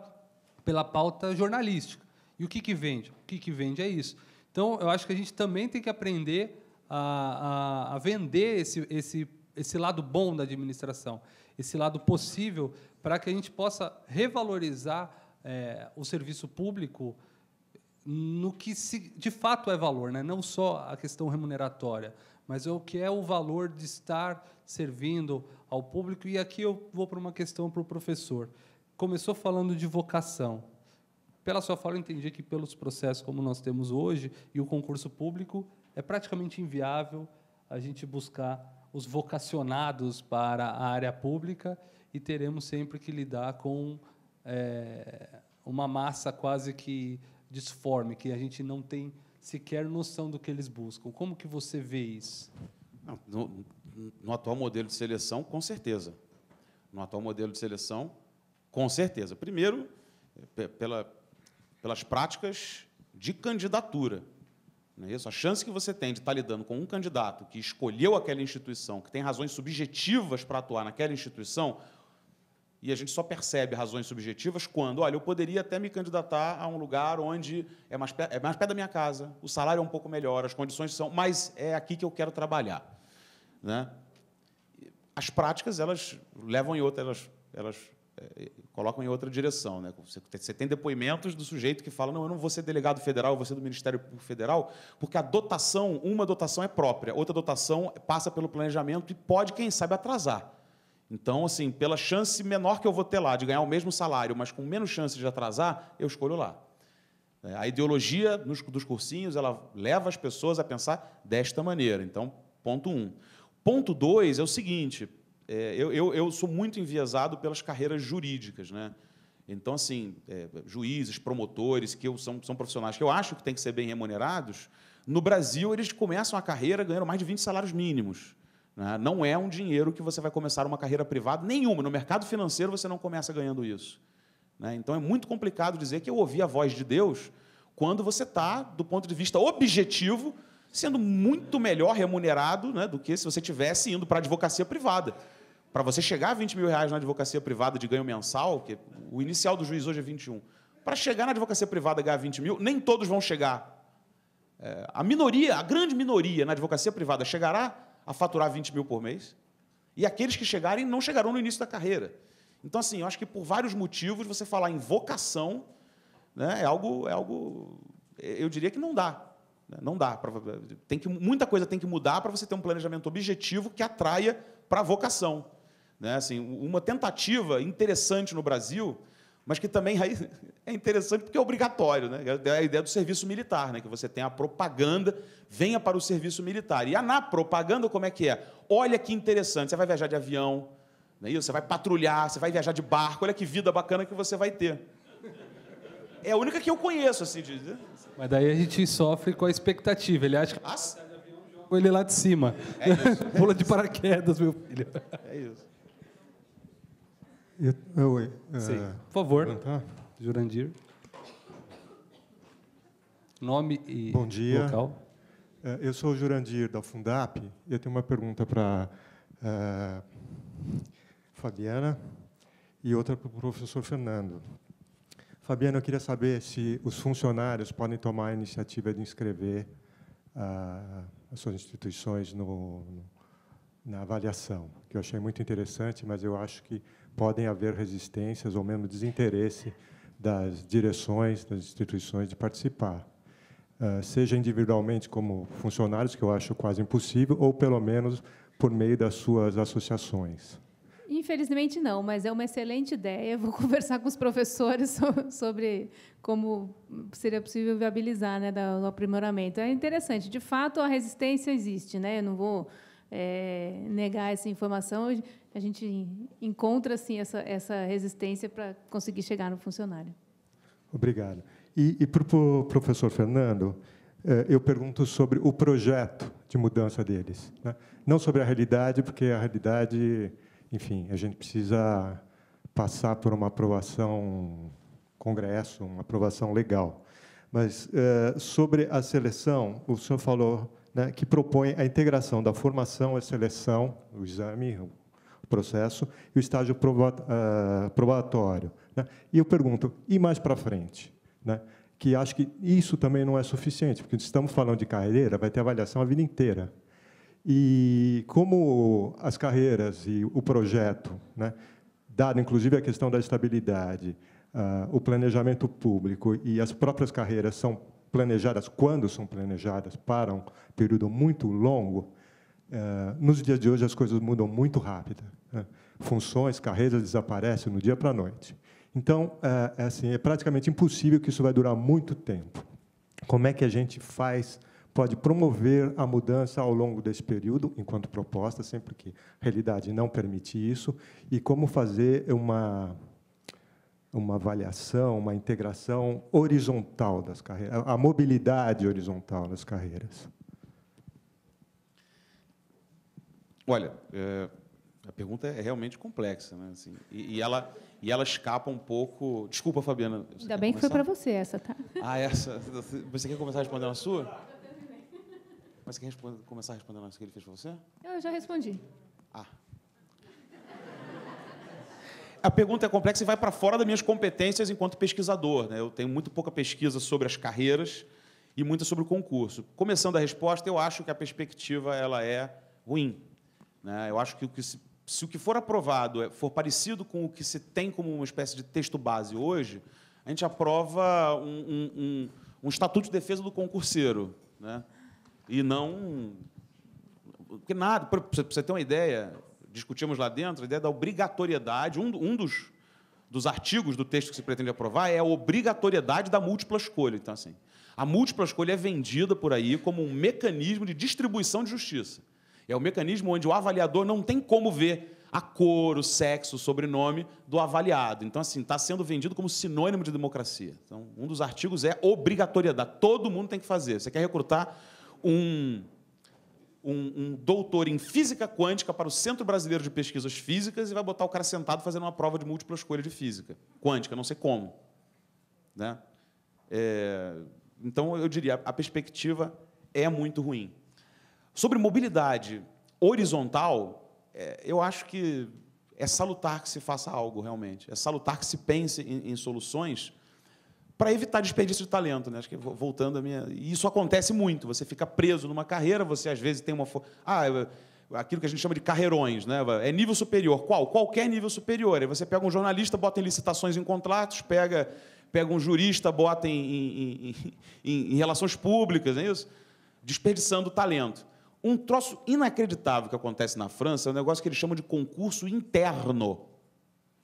[SPEAKER 1] pela pauta jornalística. E o que, que vende? O que, que vende é isso. Então, eu acho que a gente também tem que aprender a, a, a vender esse, esse, esse lado bom da administração, esse lado possível, para que a gente possa revalorizar é, o serviço público no que se, de fato é valor, né? não só a questão remuneratória, mas é o que é o valor de estar servindo ao público. E aqui eu vou para uma questão para o professor. Começou falando de vocação. pela sua fala, eu entendi que pelos processos como nós temos hoje e o concurso público, é praticamente inviável a gente buscar os vocacionados para a área pública e teremos sempre que lidar com é, uma massa quase que disforme, que a gente não tem sequer noção do que eles buscam. Como que você vê isso?
[SPEAKER 3] Não, no, no, atual modelo de seleção, com certeza. No atual modelo de seleção, com certeza. Primeiro, pela, pelas práticas de candidatura. Não é isso? A chance que você tem de estar lidando com um candidato que escolheu aquela instituição, que tem razões subjetivas para atuar naquela instituição, e a gente só percebe razões subjetivas quando, olha, eu poderia até me candidatar a um lugar onde é mais, é mais perto da minha casa, o salário é um pouco melhor, as condições são, mas é aqui que eu quero trabalhar. Né? As práticas, elas levam em outra, elas, elas é, colocam em outra direção. Né? Você tem depoimentos do sujeito que fala, não, eu não vou ser delegado federal, eu vou ser do Ministério Público Federal, porque a dotação, uma dotação é própria, outra dotação passa pelo planejamento e pode, quem sabe, atrasar. Então, assim, pela chance menor que eu vou ter lá de ganhar o mesmo salário, mas com menos chance de atrasar, eu escolho lá. É, a ideologia dos cursinhos ela leva as pessoas a pensar desta maneira. Então, ponto um. Ponto dois é o seguinte: é, eu, eu, eu, sou muito enviesado pelas carreiras jurídicas. Né? Então, assim, é, juízes, promotores, que eu, são, são profissionais que eu acho que têm que ser bem remunerados, no Brasil, eles começam a carreira ganhando mais de 20 salários mínimos. Né? Não é um dinheiro que você vai começar uma carreira privada nenhuma. No mercado financeiro você não começa ganhando isso. Né? Então é muito complicado dizer que eu ouvi a voz de Deus quando você está, do ponto de vista objetivo, sendo muito melhor remunerado né, do que se você tivesse indo para a advocacia privada. Para você chegar a 20 mil reais na advocacia privada de ganho mensal, que o inicial do juiz hoje é 21, para chegar na advocacia privada e ganhar 20 mil, nem todos vão chegar. É, a minoria, a grande minoria na advocacia privada chegará a faturar 20 mil por mês. E aqueles que chegarem não chegarão no início da carreira. Então, assim, eu acho que por vários motivos você falar em vocação né, é algo, é algo, eu diria que não dá. Né, não dá. Tem que, muita coisa tem que mudar para você ter um planejamento objetivo que atraia para a vocação. Né? Assim, uma tentativa interessante no Brasil mas que também é interessante porque é obrigatório, né? É a ideia do serviço militar, né? Que você tem a propaganda, venha para o serviço militar. E a na propaganda, como é que é? Olha que interessante, você vai viajar de avião, não é isso? você vai patrulhar, você vai viajar de barco, olha que vida bacana que você vai ter. É a única que eu conheço, assim, de...
[SPEAKER 1] Mas daí a gente sofre com a expectativa. Ele acha que As... ele lá de cima. É. Pula de paraquedas, meu filho. É isso.
[SPEAKER 6] Eu, oi.
[SPEAKER 1] Sim. Uh, Por favor, tá? Jurandir. Nome e
[SPEAKER 6] Bom dia.
[SPEAKER 1] local.
[SPEAKER 6] Uh, eu sou o Jurandir, da Fundap, e eu tenho uma pergunta para uh, Fabiana e outra para o professor Fernando. Fabiana, eu queria saber se os funcionários podem tomar a iniciativa de inscrever uh, as suas instituições no, no, na avaliação, que eu achei muito interessante, mas eu acho que podem haver resistências ou mesmo desinteresse das direções, das instituições de participar. Uh, seja individualmente como funcionários, que eu acho quase impossível, ou pelo menos por meio das suas associações.
[SPEAKER 2] Infelizmente não, mas é uma excelente ideia. Vou conversar com os professores sobre como seria possível viabilizar, né, o aprimoramento. É interessante. De fato, a resistência existe, né? Eu não vou é, negar essa informação a gente encontra assim essa, essa resistência para conseguir chegar no funcionário.
[SPEAKER 6] Obrigado. E, e para o professor Fernando, eh, eu pergunto sobre o projeto de mudança deles, né? não sobre a realidade, porque a realidade, enfim, a gente precisa passar por uma aprovação congresso, uma aprovação legal. Mas eh, sobre a seleção, o senhor falou né, que propõe a integração da formação, a seleção, o exame, processo e o estágio ah, probatório. Né? E eu pergunto, e mais para frente? Né? Que acho que isso também não é suficiente, porque estamos falando de carreira, vai ter avaliação a vida inteira. E como as carreiras e o projeto, né, dado inclusive a questão da estabilidade, uh, o planejamento público e as próprias carreiras são planejadas, quando são planejadas, para um período muito longo, nos dias de hoje as coisas mudam muito rápido. Né? Funções, carreiras desaparecem no dia para a noite. Então, é, é, assim, é praticamente impossível que isso vai durar muito tempo. Como é que a gente faz, pode promover a mudança ao longo desse período, enquanto proposta, sempre que a realidade não permite isso, e como fazer uma uma avaliação, uma integração horizontal das carreiras, a mobilidade horizontal das carreiras.
[SPEAKER 3] Olha, é, a pergunta é realmente complexa, né? Assim, e, e, ela e ela escapa um pouco. Desculpa, Fabiana.
[SPEAKER 2] Ainda bem que foi para você essa, tá?
[SPEAKER 3] Ah, essa. Você quer começar respondendo a sua? Mas você quer responder, começar respondendo a que ele fez para você?
[SPEAKER 2] Eu já respondi.
[SPEAKER 3] Ah. A pergunta é complexa e vai para fora das minhas competências enquanto pesquisador. Né? Eu tenho muito pouca pesquisa sobre as carreiras e muita sobre o concurso. Começando a resposta, eu acho que a perspectiva ela é ruim. Né? Eu acho que o que se se o que for aprovado é, for parecido com o que se tem como uma espécie de texto base hoje, a gente aprova um, um, um, um estatuto de defesa do concurseiro. Né? E não. Porque nada, para você ter uma ideia, discutimos lá dentro a ideia da obrigatoriedade. Um, um dos, dos artigos do texto que se pretende aprovar é a obrigatoriedade da múltipla escolha. Então, assim, a múltipla escolha é vendida por aí como um mecanismo de distribuição de justiça. É o mecanismo onde o avaliador não tem como ver a cor, o sexo, o sobrenome do avaliado. Então, assim, está sendo vendido como sinônimo de democracia. Então, um dos artigos é obrigatoriedade. Todo mundo tem que fazer. Você quer recrutar um, um, um, doutor em física quântica para o Centro Brasileiro de Pesquisas Físicas e vai botar o cara sentado fazendo uma prova de múltipla escolha de física quântica, não sei como. Né? É, então, eu diria, a perspectiva é muito ruim. Sobre mobilidade horizontal, é, eu acho que é salutar que se faça algo realmente. É salutar que se pense em, em soluções para evitar desperdício de talento, né? Acho que voltando a minha, e isso acontece muito. Você fica preso numa carreira, você às vezes tem uma ah, aquilo que a gente chama de carreirões, né? É nível superior. Qual? Qualquer nível superior. Aí você pega um jornalista, bota em licitações em contratos, pega pega um jurista, bota em, em, em, em relações públicas, não é isso? Desperdiçando talento. Um troço inacreditável que acontece na França é um negócio que eles chamam de concurso interno.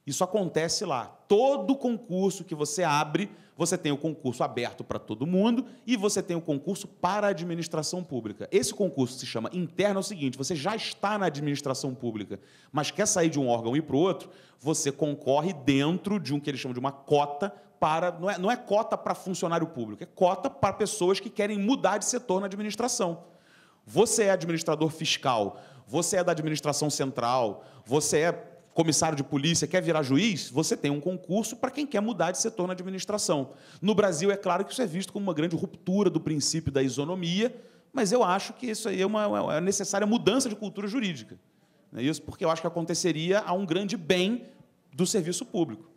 [SPEAKER 3] Isso acontece lá. Todo concurso que você abre, você tem o concurso aberto para todo mundo e você tem o concurso para a administração pública. Esse concurso se chama interno é o seguinte: você já está na administração pública, mas quer sair de um órgão e ir para o outro, você concorre dentro de um que eles chamam de uma cota para. Não é, não é cota para funcionário público, é cota para pessoas que querem mudar de setor na administração. Você é administrador fiscal, você é da administração central, você é comissário de polícia, quer virar juiz, você tem um concurso para quem quer mudar de setor na administração. No Brasil, é claro que isso é visto como uma grande ruptura do princípio da isonomia, mas eu acho que isso aí é uma, uma necessária mudança de cultura jurídica. Não é isso? Porque eu acho que aconteceria a um grande bem do serviço público.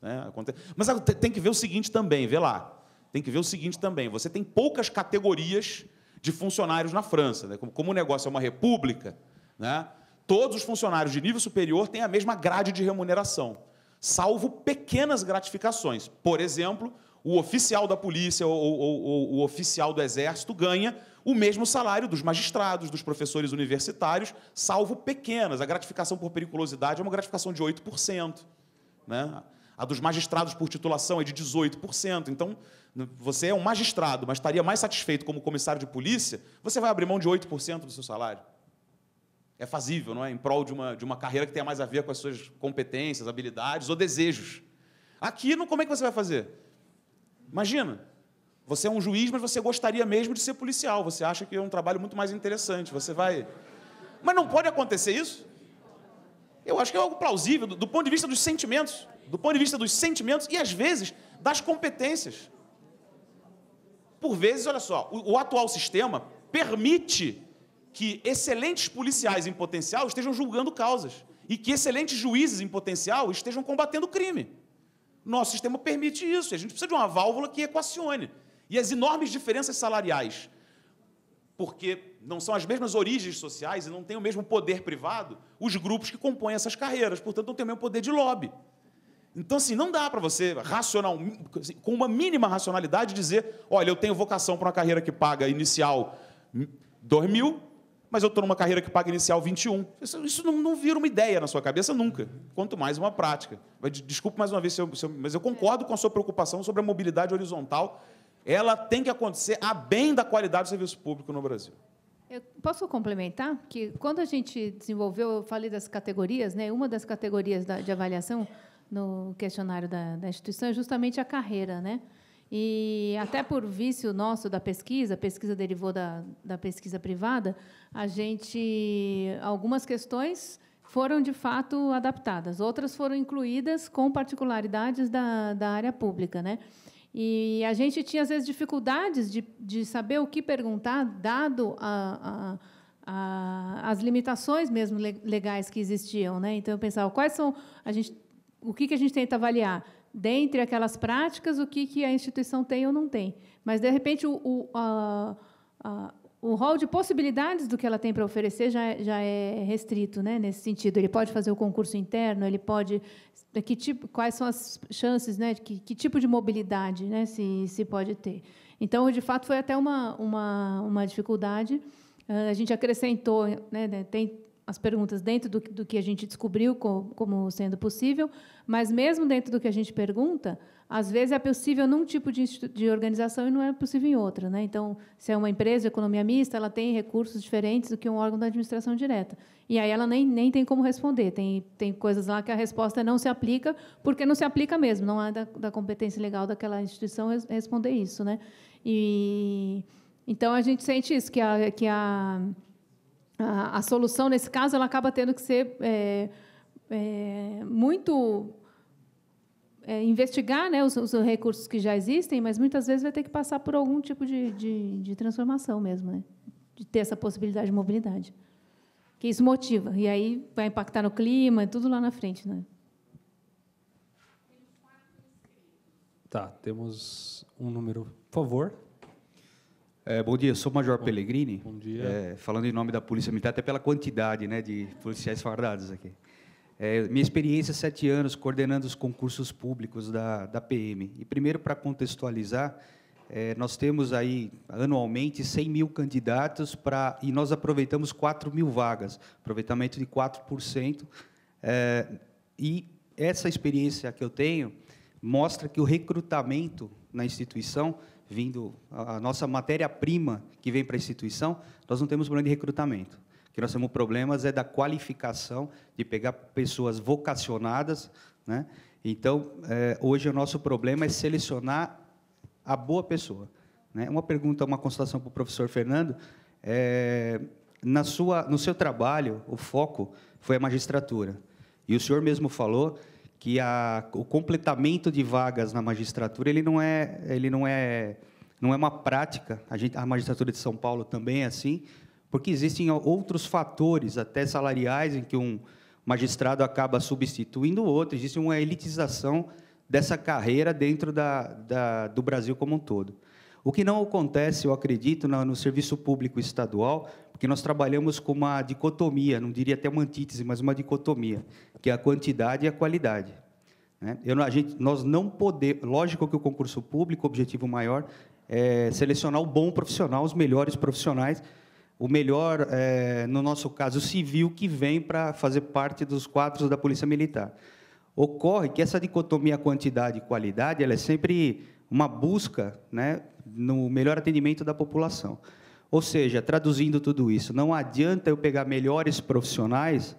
[SPEAKER 3] Né? Mas tem que ver o seguinte também, vê lá. Tem que ver o seguinte também. Você tem poucas categorias de funcionários na França. Né? Como o negócio é uma república, né? todos os funcionários de nível superior têm a mesma grade de remuneração, salvo pequenas gratificações. Por exemplo, o oficial da polícia ou, ou, ou, o oficial do exército ganha o mesmo salário dos magistrados, dos professores universitários, salvo pequenas. A gratificação por periculosidade é uma gratificação de 8%. Né? A dos magistrados por titulação é de 18%. Então, você é um magistrado, mas estaria mais satisfeito como comissário de polícia, você vai abrir mão de 8% do seu salário. É fazível, não é? Em prol de uma, de uma carreira que tenha mais a ver com as suas competências, habilidades ou desejos. Aqui, como é que você vai fazer? Imagina, você é um juiz, mas você gostaria mesmo de ser policial. Você acha que é um trabalho muito mais interessante. Você vai. Mas não pode acontecer isso? Eu acho que é algo plausível do, do ponto de vista dos sentimentos. Do ponto de vista dos sentimentos e, às vezes, das competências. Por vezes, olha só, o, o atual sistema permite que excelentes policiais em potencial estejam julgando causas e que excelentes juízes em potencial estejam combatendo crime. Nosso sistema permite isso. A gente precisa de uma válvula que equacione. E as enormes diferenças salariais, porque não são as mesmas origens sociais e não têm o mesmo poder privado, os grupos que compõem essas carreiras, portanto, não têm o mesmo poder de lobby. Então, assim, não dá para você, racional, com uma mínima racionalidade, dizer: olha, eu tenho vocação para uma carreira que paga inicial 2 mil, mas eu estou numa carreira que paga inicial 21. Isso, isso não, não, vira uma ideia na sua cabeça nunca, quanto mais uma prática. Desculpe mais uma vez, se eu, se eu, mas eu concordo com a sua preocupação sobre a mobilidade horizontal. Ela tem que acontecer a bem da qualidade do serviço público no Brasil.
[SPEAKER 2] Eu posso complementar que quando a gente desenvolveu, eu falei das categorias, né? Uma das categorias da, de avaliação no questionário da, da, instituição é justamente a carreira, né? E até por vício nosso da pesquisa, a pesquisa derivou da, da pesquisa privada, a gente algumas questões foram de fato adaptadas, outras foram incluídas com particularidades da, da área pública, né? E a gente tinha, às vezes, dificuldades de, de saber o que perguntar, dado a, a, a, as limitações mesmo legais que existiam. Né? Então, eu pensava, quais são... A gente, o que, que a gente tenta avaliar? Dentre aquelas práticas, o que, que a instituição tem ou não tem. Mas, de repente, o, o, a, o rol de possibilidades do que ela tem para oferecer já, é, já é restrito, né? Nesse sentido, ele pode fazer o concurso interno, ele pode que tipo, quais são as chances, né? Que, que tipo de mobilidade, né? Se, se pode ter. Então, de fato, foi até uma uma, uma dificuldade. Uh, a gente acrescentou, né? né tem as perguntas dentro do, do que a gente descobriu como, como sendo possível, mas mesmo dentro do que a gente pergunta, às vezes é possível num tipo de, de organização e não é possível em outra. Né? Então, se é uma empresa economia mista, ela tem recursos diferentes do que um órgão da administração direta. E aí ela nem, nem tem como responder. Tem, tem coisas lá que a resposta não se aplica, porque não se aplica mesmo, não é da, da competência legal daquela instituição responder isso. Né? E, então, a gente sente isso, que a, que a a, a solução, nesse caso, ela acaba tendo que ser é, é, muito é, investigar né, os, os, recursos que já existem, mas muitas vezes vai ter que passar por algum tipo de, de, de, transformação mesmo, né, de ter essa possibilidade de mobilidade. Que isso motiva. E aí vai impactar no clima e tudo lá na frente. Né?
[SPEAKER 1] Tá, temos um número. Por favor.
[SPEAKER 7] É, bom dia, sou o Major bom, Pellegrini.
[SPEAKER 1] Bom dia.
[SPEAKER 7] É, falando em nome da Polícia Militar, até pela quantidade né, de policiais fardados aqui. É, minha experiência sete anos coordenando os concursos públicos da, da PM. E primeiro, para contextualizar, é, nós temos aí anualmente 100 mil candidatos para e nós aproveitamos 4 mil vagas, aproveitamento de 4%. É, e essa experiência que eu tenho mostra que o recrutamento na instituição vindo a nossa matéria-prima que vem para a instituição, nós não temos problema de recrutamento. O que nós temos problemas é da qualificação, de pegar pessoas vocacionadas. Né? Então, é, hoje o nosso problema é selecionar a boa pessoa. Né? Uma pergunta, uma constatação para o professor Fernando. É, na sua, no seu trabalho, o foco foi a magistratura. E o senhor mesmo falou que a, o completamento de vagas na magistratura ele não é, ele não é, não é uma prática. A, gente, a magistratura de São Paulo também é assim, porque existem outros fatores, até salariais, em que um magistrado acaba substituindo o outro. Existe uma elitização dessa carreira dentro da, da, do Brasil como um todo. O que não acontece, eu acredito, no, no serviço público estadual, porque nós trabalhamos com uma dicotomia, não diria até uma antítese, mas uma dicotomia, que é a quantidade e a qualidade. Né? Eu, a gente, nós não podemos, lógico que o concurso público, o objetivo maior é selecionar o bom profissional, os melhores profissionais, o melhor, é, no nosso caso, civil, que vem para fazer parte dos quadros da Polícia Militar. Ocorre que essa dicotomia quantidade e qualidade ela é sempre uma busca né, no melhor atendimento da população. Ou seja, traduzindo tudo isso, não adianta eu pegar melhores profissionais,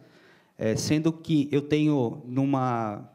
[SPEAKER 7] é, sendo que eu tenho numa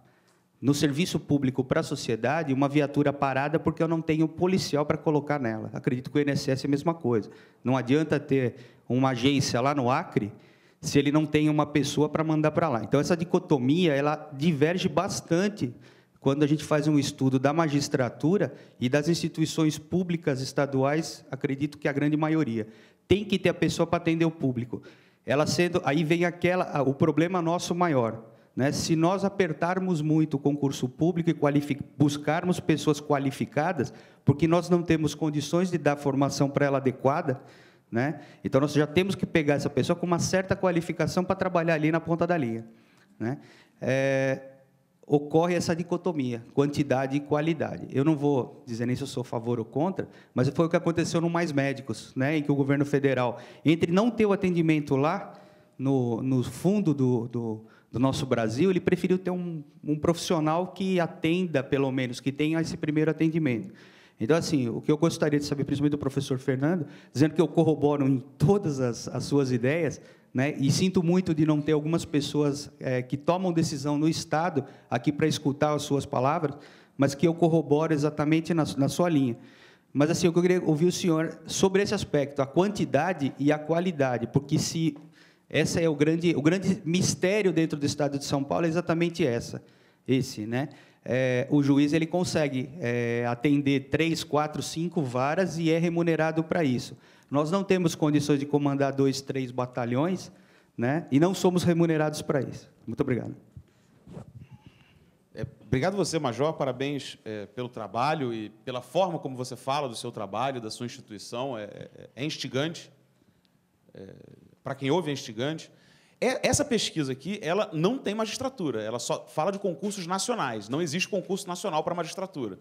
[SPEAKER 7] no serviço público para a sociedade uma viatura parada porque eu não tenho policial para colocar nela. Acredito que o INSS é a mesma coisa. Não adianta ter uma agência lá no Acre se ele não tem uma pessoa para mandar para lá. Então essa dicotomia ela diverge bastante quando a gente faz um estudo da magistratura e das instituições públicas estaduais, acredito que a grande maioria tem que ter a pessoa para atender o público. Ela sendo, aí vem aquela, o problema nosso maior, né? Se nós apertarmos muito o concurso público e buscarmos pessoas qualificadas, porque nós não temos condições de dar formação para ela adequada, né? Então nós já temos que pegar essa pessoa com uma certa qualificação para trabalhar ali na ponta da linha, né? É, ocorre essa dicotomia, quantidade e qualidade. Eu não vou dizer nem se eu sou a favor ou contra, mas foi o que aconteceu no Mais Médicos, né, em que o governo federal, entre não ter o atendimento lá, no, no fundo do, do, do nosso Brasil, ele preferiu ter um, um profissional que atenda, pelo menos, que tenha esse primeiro atendimento. Então, assim, o que eu gostaria de saber, principalmente do professor Fernando, dizendo que eu corroboro em todas as, as suas ideias, né, e sinto muito de não ter algumas pessoas é, que tomam decisão no Estado aqui para escutar as suas palavras, mas que eu corroboro exatamente na, na sua linha. Mas, assim, eu queria ouvir o senhor sobre esse aspecto, a quantidade e a qualidade, porque se essa é o grande, o grande mistério dentro do Estado de São Paulo, é exatamente essa, esse, né? É, o juiz ele consegue é, atender três, quatro, cinco varas e é remunerado para isso. Nós não temos condições de comandar dois, três batalhões, né? E não somos remunerados para isso. Muito obrigado.
[SPEAKER 3] É, obrigado você, Major. Parabéns é, pelo trabalho e pela forma como você fala do seu trabalho, da sua instituição. É, é, é instigante. É, para quem ouve é instigante. É, essa pesquisa aqui, ela não tem magistratura, ela só fala de concursos nacionais. Não existe concurso nacional para magistratura.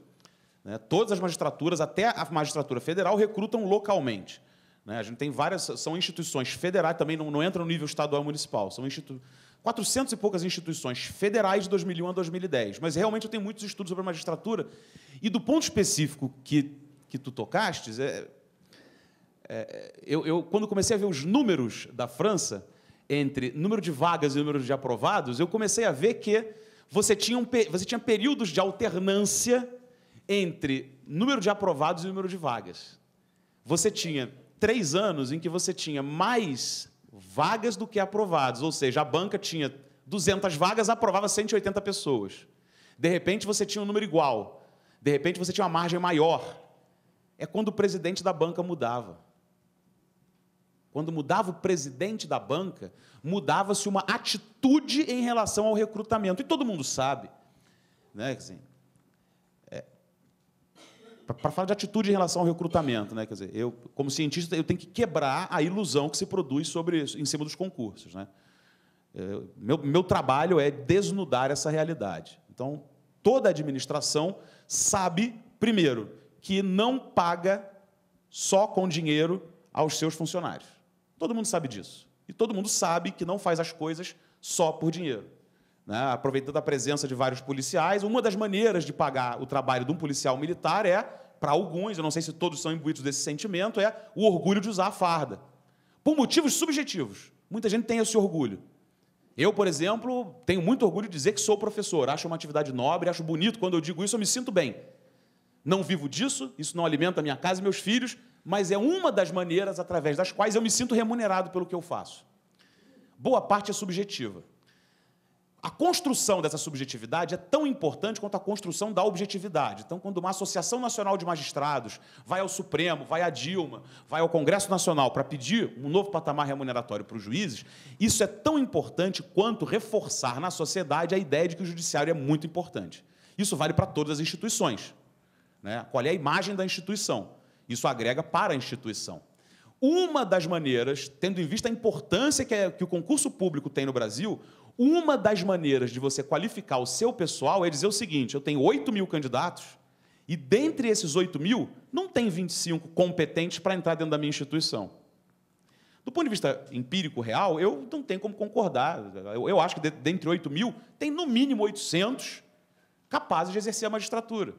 [SPEAKER 3] Né? Todas as magistraturas, até a magistratura federal, recrutam localmente. Né? A gente tem várias, são instituições federais, também não, não entra no nível estadual e municipal. São institu 400 e poucas instituições federais de 2001 a 2010. Mas realmente eu tenho muitos estudos sobre a magistratura. E do ponto específico que, que tu tocastes, é, é, eu, eu, quando comecei a ver os números da França, entre número de vagas e número de aprovados, eu comecei a ver que você tinha, um, você tinha períodos de alternância entre número de aprovados e número de vagas. Você tinha três anos em que você tinha mais vagas do que aprovados, ou seja, a banca tinha 200 vagas, aprovava 180 pessoas. De repente, você tinha um número igual. De repente, você tinha uma margem maior. É quando o presidente da banca mudava. Quando mudava o presidente da banca, mudava-se uma atitude em relação ao recrutamento. E todo mundo sabe. Né? Assim, para falar de atitude em relação ao recrutamento, né? Quer dizer, eu, como cientista, eu tenho que quebrar a ilusão que se produz sobre em cima dos concursos. Né? É, meu, meu trabalho é desnudar essa realidade. Então, toda administração sabe, primeiro, que não paga só com dinheiro aos seus funcionários. Todo mundo sabe disso. E todo mundo sabe que não faz as coisas só por dinheiro. Né? Aproveitando a presença de vários policiais, uma das maneiras de pagar o trabalho de um policial militar é, para alguns, eu não sei se todos são imbuídos desse sentimento, é o orgulho de usar a farda. Por motivos subjetivos. Muita gente tem esse orgulho. Eu, por exemplo, tenho muito orgulho de dizer que sou professor. Acho uma atividade nobre, acho bonito. Quando eu digo isso, eu me sinto bem. Não vivo disso, isso não alimenta a minha casa e meus filhos, mas é uma das maneiras através das quais eu me sinto remunerado pelo que eu faço. Boa parte é subjetiva. A construção dessa subjetividade é tão importante quanto a construção da objetividade. Então, quando uma Associação Nacional de Magistrados vai ao Supremo, vai à Dilma, vai ao Congresso Nacional para pedir um novo patamar remuneratório para os juízes, isso é tão importante quanto reforçar na sociedade a ideia de que o judiciário é muito importante. Isso vale para todas as instituições. Né? Qual é a imagem da instituição? Isso agrega para a instituição. Uma das maneiras, tendo em vista a importância que, é, que o concurso público tem no Brasil, uma das maneiras de você qualificar o seu pessoal é dizer o seguinte: eu tenho 8 mil candidatos, e dentre esses 8 mil, não tem 25 competentes para entrar dentro da minha instituição. Do ponto de vista empírico real, eu não tenho como concordar. Eu, eu acho que dentre 8 mil, tem no mínimo 800 capazes de exercer a magistratura.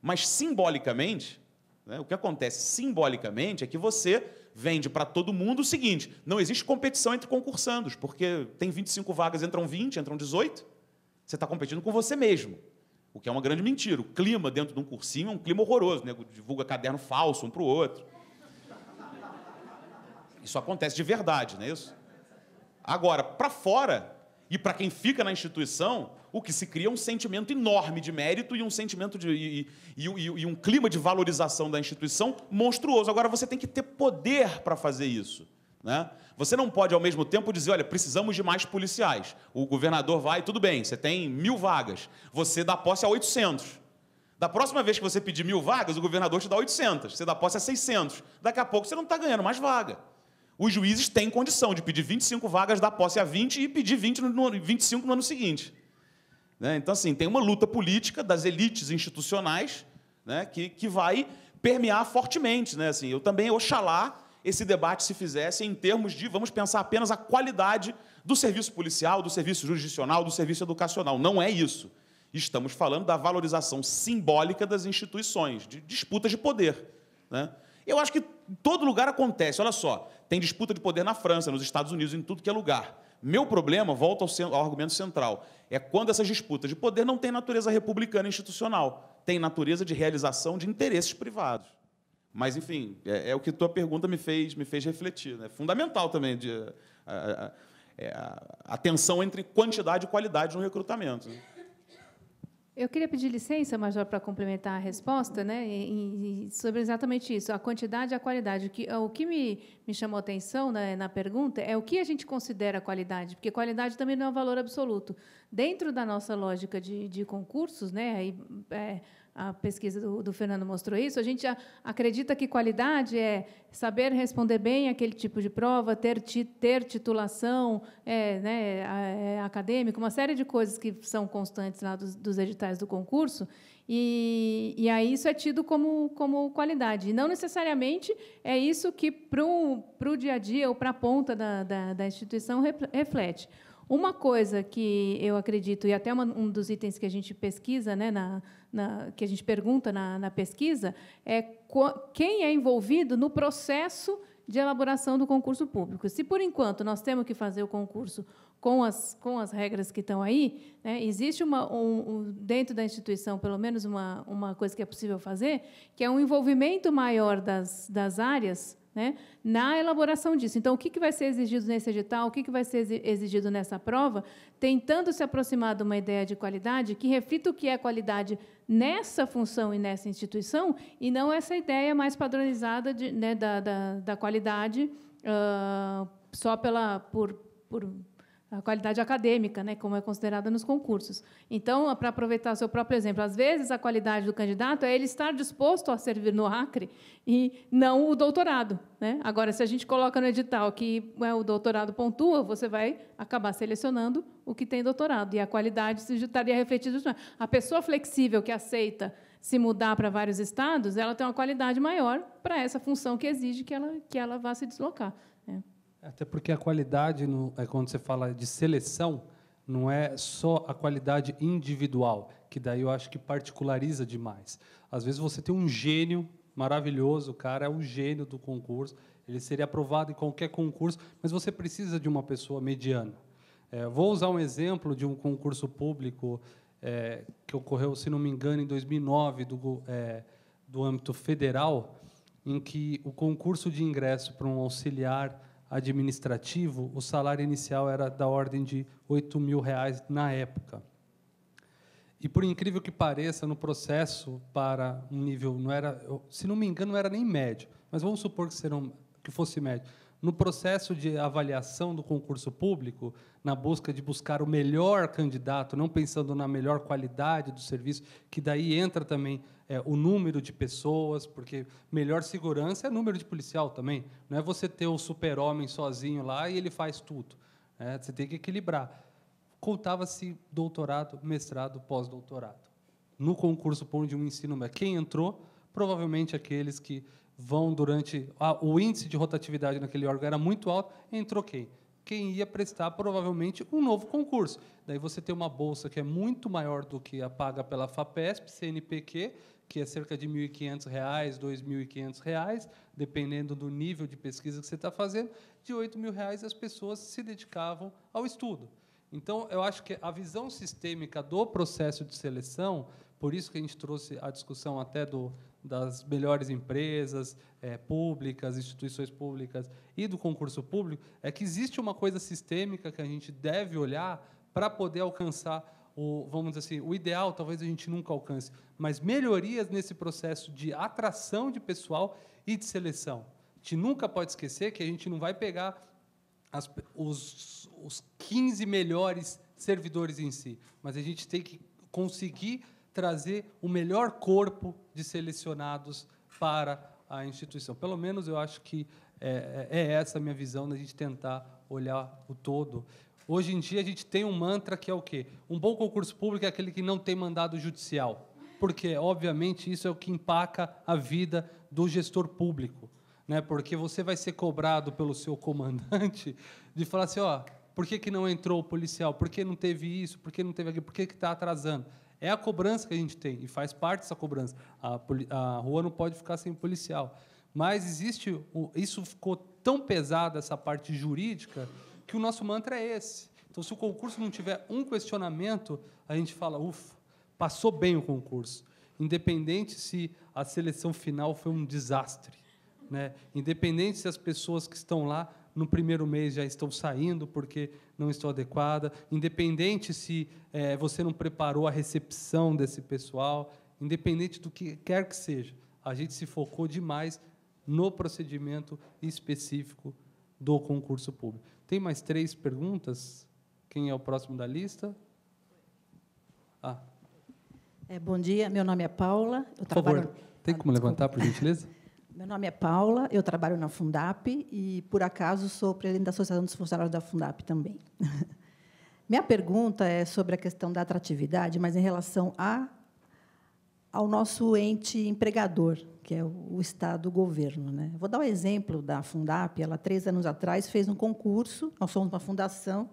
[SPEAKER 3] Mas, simbolicamente, né? O que acontece simbolicamente é que você vende para todo mundo o seguinte: não existe competição entre concursandos, porque tem 25 vagas, entram 20, entram 18. Você está competindo com você mesmo, o que é uma grande mentira. O clima dentro de um cursinho é um clima horroroso, né? divulga caderno falso um para o outro. Isso acontece de verdade, não é isso? Agora, para fora, e para quem fica na instituição, o que se cria é um sentimento enorme de mérito e um sentimento de e, e, e, um clima de valorização da instituição monstruoso. Agora você tem que ter poder para fazer isso. Né? Você não pode, ao mesmo tempo, dizer, olha, precisamos de mais policiais. O governador vai, tudo bem, você tem mil vagas. Você dá posse a 800. Da próxima vez que você pedir mil vagas, o governador te dá 800. Você dá posse a 600. Daqui a pouco você não está ganhando mais vaga. Os juízes têm condição de pedir 25 vagas, dar posse a 20 e pedir 20 no, 25 no ano seguinte. Né? Então, assim, tem uma luta política das elites institucionais né, que, que vai permear fortemente. Né? Assim, eu também, oxalá, esse debate se fizesse em termos de, vamos pensar apenas a qualidade do serviço policial, do serviço jurisdicional, do serviço educacional. Não é isso. Estamos falando da valorização simbólica das instituições, de disputas de poder. Né? Eu acho que em todo lugar acontece. Olha só, tem disputa de poder na França, nos Estados Unidos, em tudo que é lugar. Meu problema, volta ao, ao argumento central, é quando essas disputas de poder não têm natureza republicana institucional, tem natureza de realização de interesses privados. Mas, enfim, é, é o que tua pergunta me fez, me fez refletir. É né? fundamental também de, a, a, a, é, a, tensão entre quantidade e qualidade no recrutamento. Né?
[SPEAKER 2] Eu queria pedir licença, Major, para complementar a resposta, né, e, e sobre exatamente isso, a quantidade e a qualidade. O que, o que me, me chamou a atenção né, na pergunta é o que a gente considera qualidade, porque qualidade também não é um valor absoluto. Dentro da nossa lógica de, de concursos, né, aí, é, a pesquisa do, do, Fernando mostrou isso, a gente acredita que qualidade é saber responder bem aquele tipo de prova, ter, ter titulação é, né, é, acadêmica, uma série de coisas que são constantes lá dos, dos editais do concurso, e, e, aí isso é tido como, como qualidade. E não necessariamente é isso que, para o dia a dia ou para a ponta da, da, da instituição, reflete. Uma coisa que eu acredito, e até uma, um dos itens que a gente pesquisa, né, na, na, que a gente pergunta na, na pesquisa, é quem é envolvido no processo de elaboração do concurso público. Se, por enquanto, nós temos que fazer o concurso com as, com as regras que estão aí, né, existe uma, um, um, dentro da instituição, pelo menos, uma, uma coisa que é possível fazer, que é um envolvimento maior das, das áreas né, na elaboração disso. Então, o que, que vai ser exigido nesse edital, o que, que vai ser exigido nessa prova, tentando se aproximar de uma ideia de qualidade que reflita o que é qualidade nessa função e nessa instituição, e não essa ideia mais padronizada de, né, da, da, da, qualidade uh, só pela, por, por a qualidade acadêmica, né, como é considerada nos concursos. Então, para aproveitar o seu próprio exemplo, às vezes a qualidade do candidato é ele estar disposto a servir no Acre e não o doutorado. Né? Agora, se a gente coloca no edital que é, o doutorado pontua, você vai acabar selecionando o que tem doutorado, e a qualidade se estaria refletida. A pessoa flexível que aceita se mudar para vários estados, ela tem uma qualidade maior para essa função que exige que ela, que ela vá se deslocar. Né?
[SPEAKER 1] Até porque a qualidade, no, é quando você fala de seleção, não é só a qualidade individual, que daí eu acho que particulariza demais. Às vezes você tem um gênio maravilhoso, o cara é o gênio do concurso, ele seria aprovado em qualquer concurso, mas você precisa de uma pessoa mediana. É, vou usar um exemplo de um concurso público é, que ocorreu, se não me engano, em 2009, do, é, do âmbito federal, em que o concurso de ingresso para um auxiliar administrativo, o salário inicial era da ordem de 8 mil reais na época. E por incrível que pareça, no processo para um nível não era, se não me engano, não era nem médio, mas vamos supor que, serão, que fosse médio. No processo de avaliação do concurso público, na busca de buscar o melhor candidato, não pensando na melhor qualidade do serviço, que daí entra também é, o número de pessoas, porque melhor segurança é número de policial também. Não é você ter o super-homem sozinho lá e ele faz tudo. É, você tem que equilibrar. Contava-se doutorado, mestrado, pós-doutorado. No concurso por de um ensino médio. Quem entrou? Provavelmente aqueles que vão durante. Ah, o índice de rotatividade naquele órgão era muito alto, entrou quem? quem ia prestar provavelmente um novo concurso. Daí você tem uma bolsa que é muito maior do que a paga pela FAPESP, CNPq, que é cerca de R$ 1.500, R$ 2.500, dependendo do nível de pesquisa que você está fazendo, de R$ 8.000 as pessoas se dedicavam ao estudo. Então, eu acho que a visão sistêmica do processo de seleção, por isso que a gente trouxe a discussão até do, das melhores empresas é, públicas, instituições públicas e do concurso público, é que existe uma coisa sistêmica que a gente deve olhar para poder alcançar o, vamos dizer assim, o ideal talvez a gente nunca alcance, mas melhorias nesse processo de atração de pessoal e de seleção. A gente nunca pode esquecer que a gente não vai pegar as, os, os 15 melhores servidores em si, mas a gente tem que conseguir trazer o melhor corpo de selecionados para a instituição. Pelo menos eu acho que é, é essa a minha visão da gente tentar olhar o todo Hoje em dia a gente tem um mantra que é o quê? Um bom concurso público é aquele que não tem mandado judicial. Porque, obviamente, isso é o que empaca a vida do gestor público. Né? Porque você vai ser cobrado pelo seu comandante de falar assim, ó, por que, que não entrou o policial? Por que não teve isso? Por que não teve aquilo? Por que está atrasando? É a cobrança que a gente tem, e faz parte dessa cobrança. A, a rua não pode ficar sem policial. Mas existe. Isso ficou tão pesado, essa parte jurídica, que o nosso mantra é esse. Então, se o concurso não tiver um questionamento, a gente fala, ufa, passou bem o concurso. Independente se a seleção final foi um desastre. Né? Independente se as pessoas que estão lá no primeiro mês já estão saindo porque não estão adequadas, independente se é, você não preparou a recepção desse pessoal, independente do que quer que seja, a gente se focou demais no procedimento específico do concurso público. Tem mais três perguntas? Quem é o próximo da lista?
[SPEAKER 8] Ah. É, bom dia, meu nome é Paula.
[SPEAKER 1] Eu por trabalho... favor, tem como ah, levantar, por gentileza?
[SPEAKER 8] Meu nome é Paula, eu trabalho na Fundap e, por acaso, sou presidente da Associação dos Funcionários da Fundap também. Minha pergunta é sobre a questão da atratividade, mas em relação a, ao nosso ente empregador, que é o, Estado, o governo. Né? Vou dar o um exemplo da Fundap. Ela, três anos atrás, fez um concurso. Nós somos uma fundação,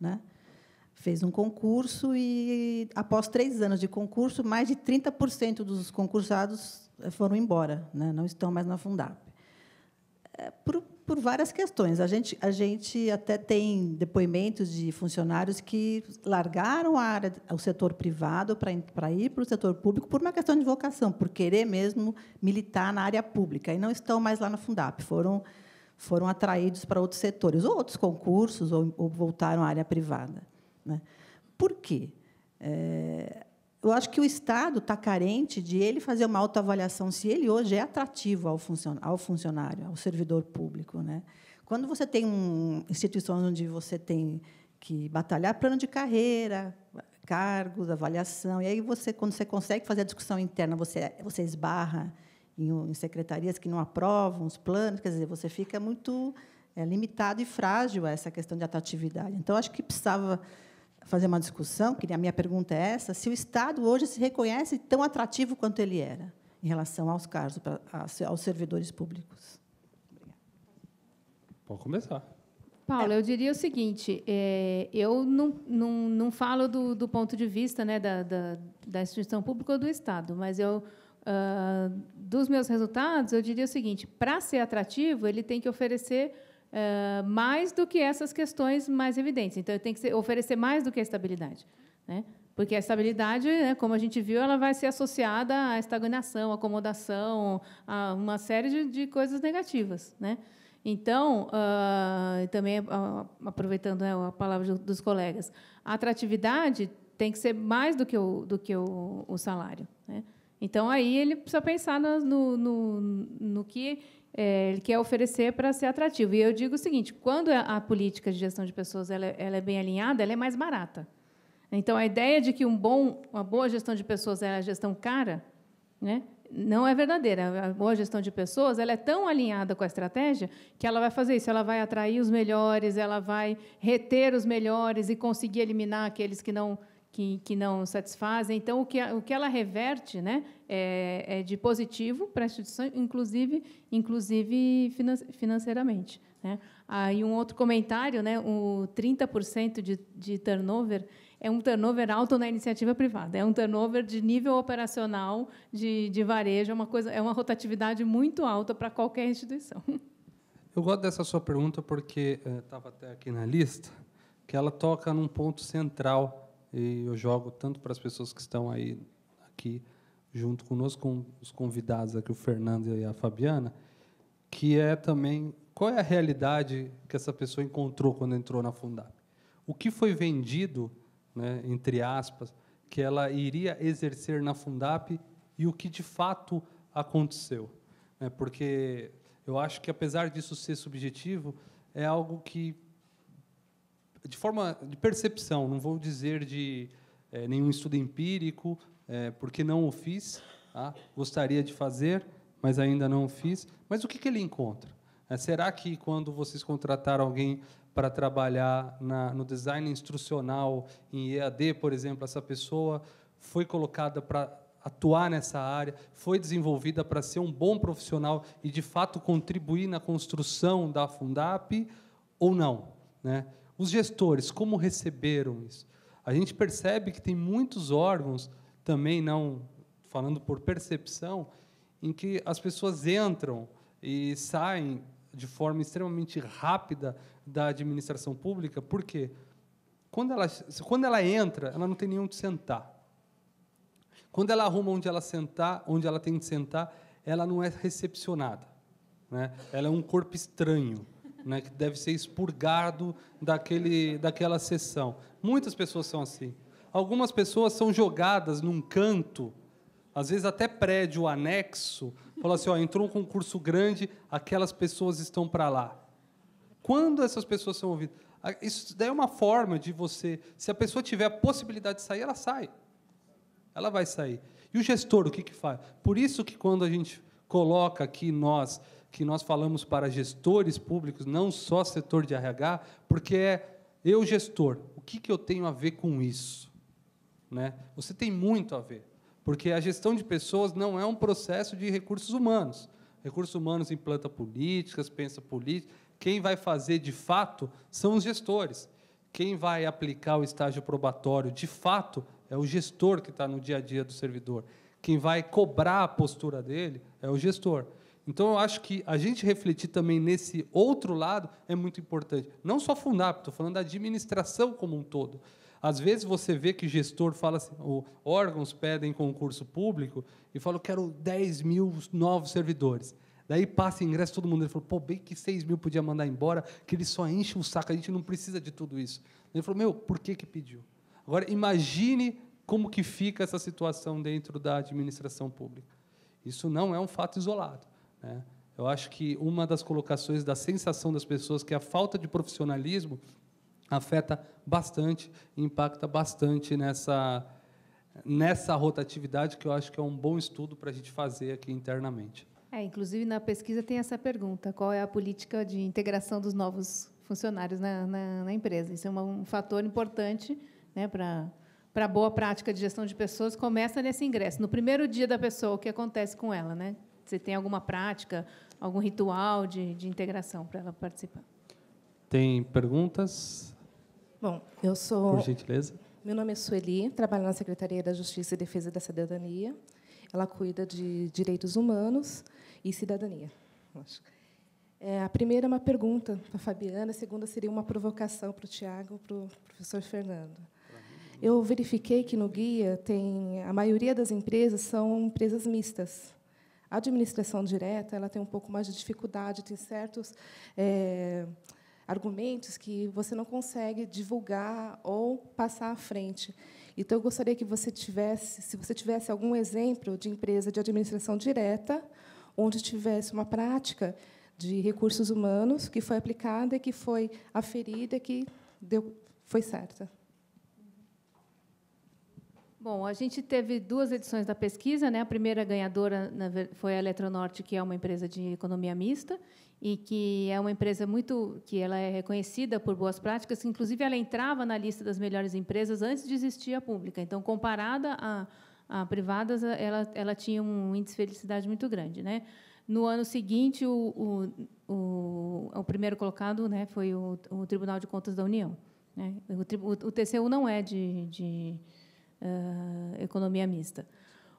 [SPEAKER 8] né? fez um concurso e, após três anos de concurso, mais de 30% dos concursados foram embora, né? não estão mais na Fundap. É, por várias questões. A gente, a gente até tem depoimentos de funcionários que largaram a área, o setor privado para ir para o setor público por uma questão de vocação, por querer mesmo militar na área pública, e não estão mais lá na Fundap, foram, foram atraídos para outros setores, ou outros concursos, ou, ou voltaram à área privada. Né? Por quê? É, eu acho que o Estado está carente de ele fazer uma autoavaliação se ele hoje é atrativo ao funcionário, ao servidor público. Né? Quando você tem um, instituições onde você tem que batalhar plano de carreira, cargos, avaliação, e aí você, quando você consegue fazer a discussão interna, você, você esbarra em, em secretarias que não aprovam os planos, quer dizer, você fica muito é, limitado e frágil a essa questão de atratividade. Então, acho que precisava fazer uma discussão, que a minha pergunta é essa, se o Estado hoje se reconhece tão atrativo quanto ele era em relação aos cargos, aos servidores públicos.
[SPEAKER 1] Obrigada. Pode começar.
[SPEAKER 2] Paula, é. eu diria o seguinte: é, eu não, não, não falo do, do ponto de vista né, da, da, da instituição pública ou do Estado, mas eu, uh, dos meus resultados, eu diria o seguinte: para ser atrativo, ele tem que oferecer uh, mais do que essas questões mais evidentes. Então, tem que ser, oferecer mais do que a estabilidade. Né? Porque a estabilidade, né, como a gente viu, ela vai ser associada à estagnação, à acomodação, a uma série de, de coisas negativas. Né? Então, uh, também uh, aproveitando né, a palavra dos colegas, a atratividade tem que ser mais do que o, do que o, o salário. Né? Então, aí ele precisa pensar no, no, no que é, ele quer oferecer para ser atrativo. E eu digo o seguinte: quando a, política de gestão de pessoas ela, é, ela, é bem alinhada, ela é mais barata. Então, a ideia de que um bom, uma boa gestão de pessoas é a gestão cara, né, não é verdadeira. A boa gestão de pessoas ela é tão alinhada com a estratégia que ela vai fazer isso. Ela vai atrair os melhores, ela vai reter os melhores e conseguir eliminar aqueles que não que, que não satisfazem. Então, o que, o que ela reverte né, é, é de positivo para a instituição, inclusive, inclusive financeiramente. Né? Aí, um outro comentário, né, o 30% de, de turnover é um turnover alto na iniciativa privada, é um turnover de nível operacional de, de varejo, é uma, coisa, é uma rotatividade muito alta para qualquer instituição.
[SPEAKER 1] Eu gosto dessa sua pergunta porque estava eh, até aqui na lista, que ela toca num ponto central e eu jogo tanto para as pessoas que estão aí aqui junto conosco, com os convidados aqui, o Fernando e a Fabiana, que é também qual é a realidade que essa pessoa encontrou quando entrou na Fundap. O que foi vendido, né, entre aspas, que ela iria exercer na Fundap e o que de fato aconteceu. Né, porque eu acho que, apesar disso ser subjetivo, é algo que de forma de percepção, não vou dizer de é, nenhum estudo empírico, é, porque não o fiz, tá? gostaria de fazer, mas ainda não o fiz. Mas o que, que ele encontra? É, será que quando vocês contrataram alguém para trabalhar na, no design instrucional em EAD, por exemplo, essa pessoa foi colocada para atuar nessa área, foi desenvolvida para ser um bom profissional e, de fato, contribuir na construção da Fundap ou não? Né? Os gestores, como receberam isso? A gente percebe que tem muitos órgãos, também não falando por percepção, em que as pessoas entram e saem de forma extremamente rápida da administração pública, porque quando ela, quando ela entra, ela não tem nenhum de sentar. Quando ela arruma onde ela sentar, onde ela tem que sentar, ela não é recepcionada, né? Ela é um corpo estranho, né? Que deve ser expurgado daquele, daquela sessão. Muitas pessoas são assim. Algumas pessoas são jogadas num canto, às vezes até prédio anexo, fala assim, ó, entrou um concurso grande, aquelas pessoas estão para lá. Quando essas pessoas são ouvidas? Isso daí é uma forma de você, se a pessoa tiver a possibilidade de sair, ela sai. Ela vai sair. E o gestor, o que, que faz? Por isso que quando a gente coloca aqui nós, que nós falamos para gestores públicos, não só setor de RH, porque é eu gestor, o que, eu tenho a ver com isso? Né? Você tem muito a ver, porque a gestão de pessoas não é um processo de recursos humanos. Recursos humanos implanta políticas, pensa política, quem vai fazer de fato são os gestores. Quem vai aplicar o estágio probatório de fato é o gestor que está no dia a dia do servidor. Quem vai cobrar a postura dele é o gestor. Então, eu acho que a gente refletir também nesse outro lado é muito importante. Não só Fundap, estou falando da administração como um todo. Às vezes você vê que gestor fala assim, órgãos pedem concurso público e falam, quero 10 mil novos servidores. Daí passa ingresso todo mundo. Ele falou, pô, bem que 6 mil podia mandar embora, que ele só enche o saco, a gente não precisa de tudo isso. Ele falou, meu, por que, que pediu? Agora, imagine como que fica essa situação dentro da administração pública. Isso não é um fato isolado. Né? Eu acho que uma das colocações da sensação das pessoas que a falta de profissionalismo afeta bastante, impacta bastante nessa, nessa rotatividade, que eu acho que é um bom estudo para a gente fazer aqui internamente.
[SPEAKER 2] É, inclusive, na pesquisa tem essa pergunta: qual é a política de integração dos novos funcionários na, na, na empresa? Isso é um fator importante né, para para boa prática de gestão de pessoas começa nesse ingresso. No primeiro dia da pessoa, o que acontece com ela? Né? Você tem alguma prática, algum ritual de, de integração para ela participar?
[SPEAKER 1] Tem perguntas?
[SPEAKER 9] Bom, eu sou.
[SPEAKER 1] Por gentileza.
[SPEAKER 9] Meu nome é Sueli, trabalho na Secretaria da Justiça e Defesa da Cidadania. Ela cuida de direitos humanos e cidadania. É, a primeira é uma pergunta para a Fabiana, a segunda seria uma provocação para o Tiago, para o professor Fernando. Eu verifiquei que no guia tem a maioria das empresas são empresas mistas. A administração direta ela tem um pouco mais de dificuldade, tem certos é, argumentos que você não consegue divulgar ou passar à frente. Então, eu gostaria que você tivesse, se você tivesse algum exemplo de empresa de administração direta, onde tivesse uma prática de recursos humanos que foi aplicada que foi aferida, que deu, foi certa.
[SPEAKER 2] Bom, a gente teve duas edições da pesquisa, né? A primeira ganhadora foi a Eletronorte, que é uma empresa de economia mista e que é uma empresa muito que ela é reconhecida por boas práticas. Inclusive, ela entrava na lista das melhores empresas antes de existir a pública. Então, comparada a, a privadas, ela, ela tinha um índice de felicidade muito grande, né? No ano seguinte, o, o, o, o primeiro colocado né, foi o, Tribunal de Contas da União. Né? O, o, TCU não é de, de uh, economia mista.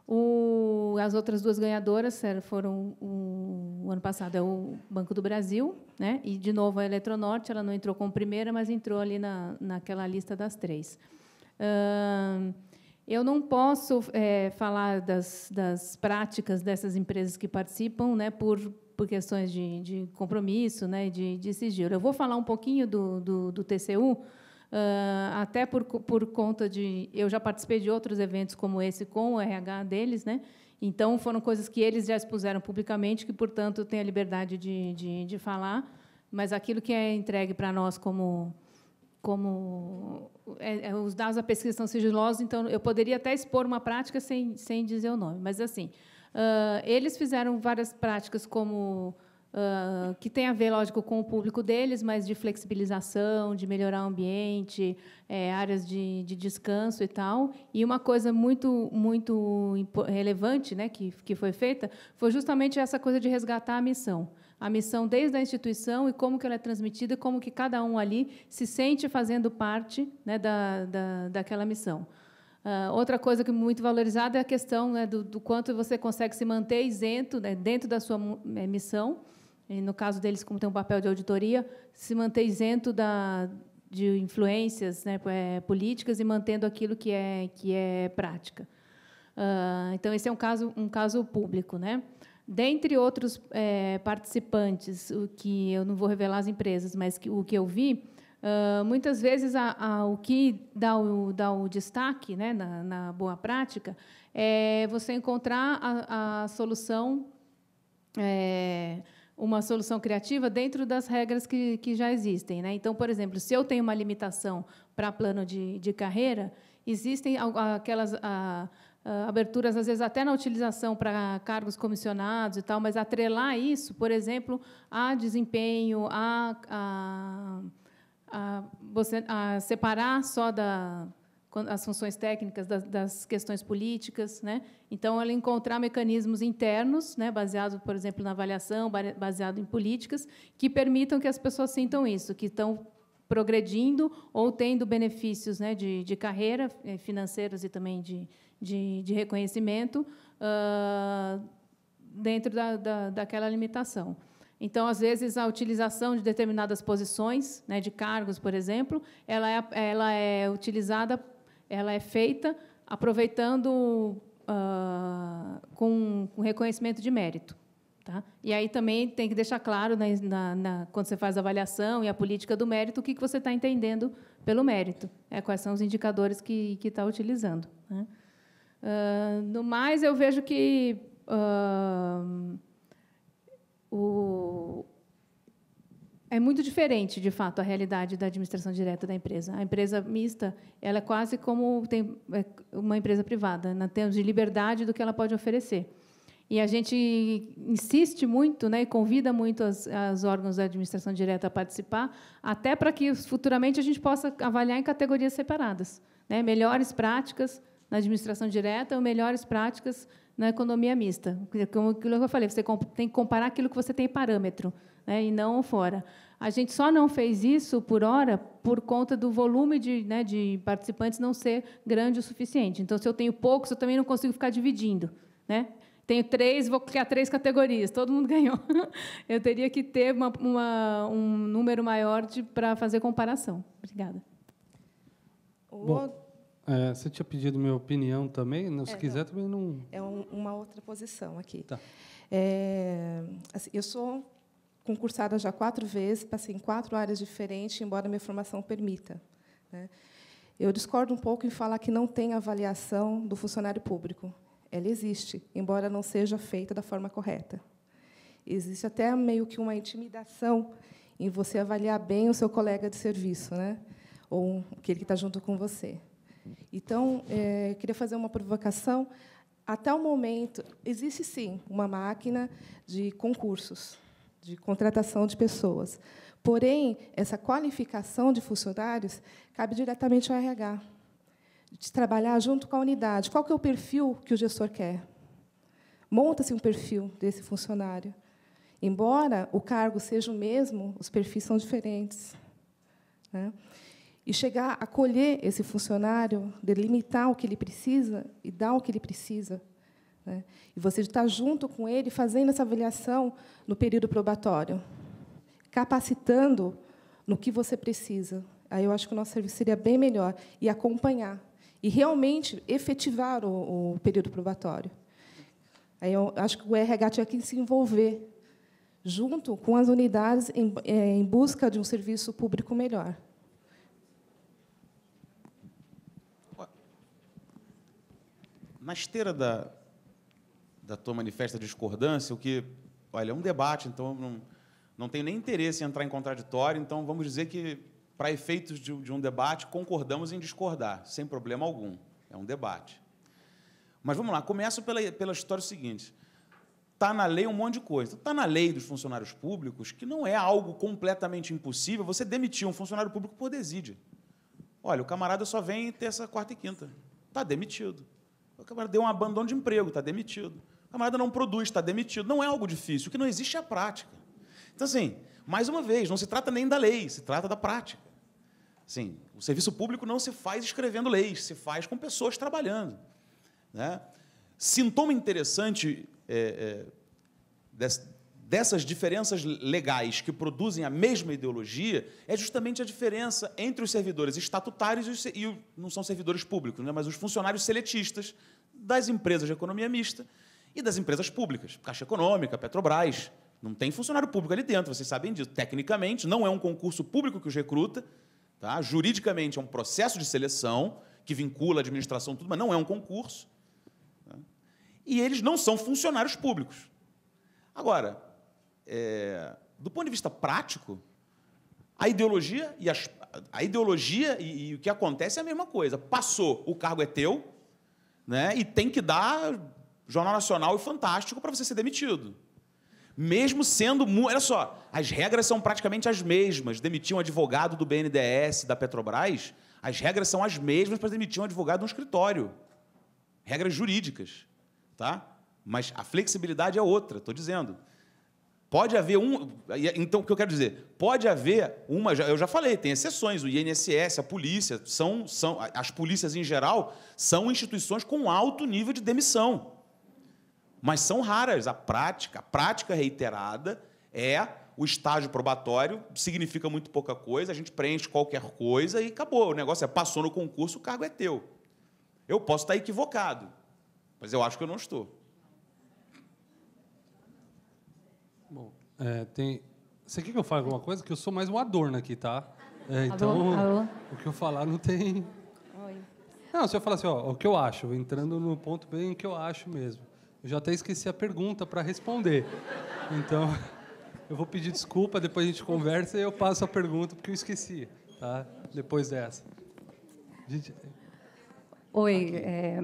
[SPEAKER 2] O, as outras duas ganhadoras foram o, o, ano passado é o Banco do Brasil, né? E de novo a Eletronorte, ela não entrou como primeira, mas entrou ali na, naquela lista das três. Uh, eu não posso é, falar das, das práticas dessas empresas que participam, né? Por por questões de, de compromisso, né? De, de sigilo. Eu vou falar um pouquinho do, do, do TCU Uh, até por, por conta de eu já participei de outros eventos como esse com o RH deles, né? Então foram coisas que eles já expuseram publicamente, que portanto têm a liberdade de, de, de falar, mas aquilo que é entregue para nós como como é, é, os dados da pesquisa são sigilosos, então eu poderia até expor uma prática sem sem dizer o nome, mas assim uh, eles fizeram várias práticas como que tem a ver, lógico, com o público deles, mas de flexibilização, de melhorar o ambiente, é, áreas de, de, descanso e tal. E uma coisa muito, muito relevante né, que, que foi feita foi justamente essa coisa de resgatar a missão a missão desde a instituição e como que ela é transmitida, como que cada um ali se sente fazendo parte né, da, da, daquela missão. Uh, outra coisa que é muito valorizada é a questão né, do, do, quanto você consegue se manter isento né, dentro da sua é, missão, no caso deles, como tem um papel de auditoria, se manter isento da, de influências né, é, políticas e mantendo aquilo que é, que é prática. Uh, então, esse é um caso, um caso público. Né? Dentre outros é, participantes, o que eu não vou revelar as empresas, mas que, o que eu vi, uh, muitas vezes a, a, o que dá o, dá o destaque né, na, na boa prática é você encontrar a, a solução, é, uma solução criativa dentro das regras que, que já existem. Né? Então, por exemplo, se eu tenho uma limitação para plano de, de carreira, existem aquelas. A, uh, aberturas, às vezes, até na utilização para cargos comissionados e tal, mas atrelar isso, por exemplo, a desempenho, a, a, a, você, a separar só da, as funções técnicas das, das, questões políticas, né? Então, ela encontrar mecanismos internos, né, baseados, por exemplo, na avaliação, baseado em políticas, que permitam que as pessoas sintam isso, que estão progredindo ou tendo benefícios, né, de, de carreira, eh, financeiros e também de, de, de reconhecimento uh, dentro da, da, daquela limitação. Então, às vezes, a utilização de determinadas posições, né, de cargos, por exemplo, ela é, ela é utilizada, ela é feita aproveitando uh, com, com reconhecimento de mérito. Tá? E aí também tem que deixar claro, né, na, na, quando você faz a avaliação e a política do mérito, o que, que você está entendendo pelo mérito, é, quais são os indicadores que está utilizando. Né? Uh, no mais, eu vejo que uh, o, é muito diferente, de fato, a realidade da administração direta da empresa. A empresa mista ela é quase como é uma empresa privada, na termos de liberdade do que ela pode oferecer. E a gente insiste muito né, e convida muito os, os órgãos da administração direta a participar, até para que futuramente a gente possa avaliar em categorias separadas. Né, melhores práticas na administração direta ou melhores práticas na economia mista. Como eu falei, você tem que comparar aquilo que você tem parâmetro, né, e não fora. A gente só não fez isso por hora por conta do volume de, né, de participantes não ser grande o suficiente. Então, se eu tenho poucos, eu também não consigo ficar dividindo. Né? Tenho três, vou criar três categorias, todo mundo ganhou. Eu teria que ter uma, uma, um número maior para fazer comparação. Obrigada.
[SPEAKER 1] Bom, é, você tinha pedido minha opinião também? Se é, quiser, não. também não.
[SPEAKER 9] É um, uma outra posição aqui.
[SPEAKER 1] Tá.
[SPEAKER 9] É, assim, eu sou concursada já quatro vezes, passei em quatro áreas diferentes, embora minha formação permita. Né? Eu discordo um pouco em falar que não tem avaliação do funcionário público ela existe, embora não seja feita da forma correta. Existe até meio que uma intimidação em você avaliar bem o seu colega de serviço, né? ou aquele que está junto com você. Então, é, queria fazer uma provocação. Até o momento, existe sim uma máquina de concursos, de contratação de pessoas. Porém, essa qualificação de funcionários cabe diretamente ao RH de trabalhar junto com a unidade. Qual que é o perfil que o gestor quer? Monta-se um perfil desse funcionário. Embora o cargo seja o mesmo, os perfis são diferentes. Né? E chegar a colher esse funcionário, delimitar o que ele precisa e dar o que ele precisa. Né? E você estar junto com ele, fazendo essa avaliação no período probatório, capacitando no que você precisa. Aí eu acho que o nosso serviço seria bem melhor e acompanhar e realmente efetivar o, o período probatório. Aí eu acho que o RH tinha que se envolver junto com as unidades em, é, em busca de um serviço público melhor.
[SPEAKER 3] Na esteira da, da tua manifesta discordância, o que, olha, é um debate, então não, não tenho nem interesse em entrar em contraditório, então vamos dizer que para efeitos de, de um debate, concordamos em discordar, sem problema algum. É um debate. Mas vamos lá, começo pela, pela história seguinte. Está na lei um monte de coisa. Está na lei dos funcionários públicos que não é algo completamente impossível você demitir um funcionário público por desídia. Olha, o camarada só vem terça, quarta e quinta. Está demitido. O camarada deu um abandono de emprego, está demitido. Camarada não produz, está demitido. Não é algo difícil. O que não existe é a prática. Então, assim, mais uma vez, não se trata nem da lei, se trata da prática. Sim, o serviço público não se faz escrevendo leis, se faz com pessoas trabalhando. Né? Sintoma interessante é, é, dessas diferenças legais que produzem a mesma ideologia é justamente a diferença entre os servidores estatutários e, os, e não são servidores públicos, né, mas os funcionários seletistas das empresas de economia mista e das empresas públicas, Caixa Econômica, Petrobras. Não tem funcionário público ali dentro, vocês sabem disso. Tecnicamente, não é um concurso público que os recruta, tá? juridicamente é um processo de seleção que vincula a administração, tudo, mas não é um concurso. Tá? E eles não são funcionários públicos. Agora, é, do ponto de vista prático, a ideologia e as, a ideologia e, e, o que acontece é a mesma coisa. Passou, o cargo é teu, né? E tem que dar jornal nacional e fantástico para você ser demitido. Mesmo sendo, olha só, as regras são praticamente as mesmas. Demitir um advogado do BNDES, da Petrobras, as regras são as mesmas para demitir um advogado no escritório. Regras jurídicas, tá? Mas a flexibilidade é outra, estou dizendo. Pode haver um. Então, o que eu quero dizer? Pode haver uma. Eu já falei, tem exceções. O INSS, a polícia, são, são. As polícias, em geral, são instituições com alto nível de demissão. Mas são raras. A prática, a prática reiterada é o estágio probatório, significa muito pouca coisa, a gente preenche qualquer coisa e acabou. O negócio é passou no concurso, o cargo é teu. Eu posso estar equivocado, mas eu acho que eu não estou.
[SPEAKER 1] Bom, é, tem. Você quer que eu fale alguma coisa? Que eu sou mais um adorno aqui, tá? É, então, alô, alô. o que eu falar não tem. Oi. Não, se eu falar assim, ó, o que eu acho, entrando no ponto bem que eu acho mesmo. Eu já até esqueci a pergunta para responder. Então, eu vou pedir desculpa, depois a gente conversa e eu passo a pergunta, porque eu esqueci, tá? Depois dessa.
[SPEAKER 10] Gente... Oi, é,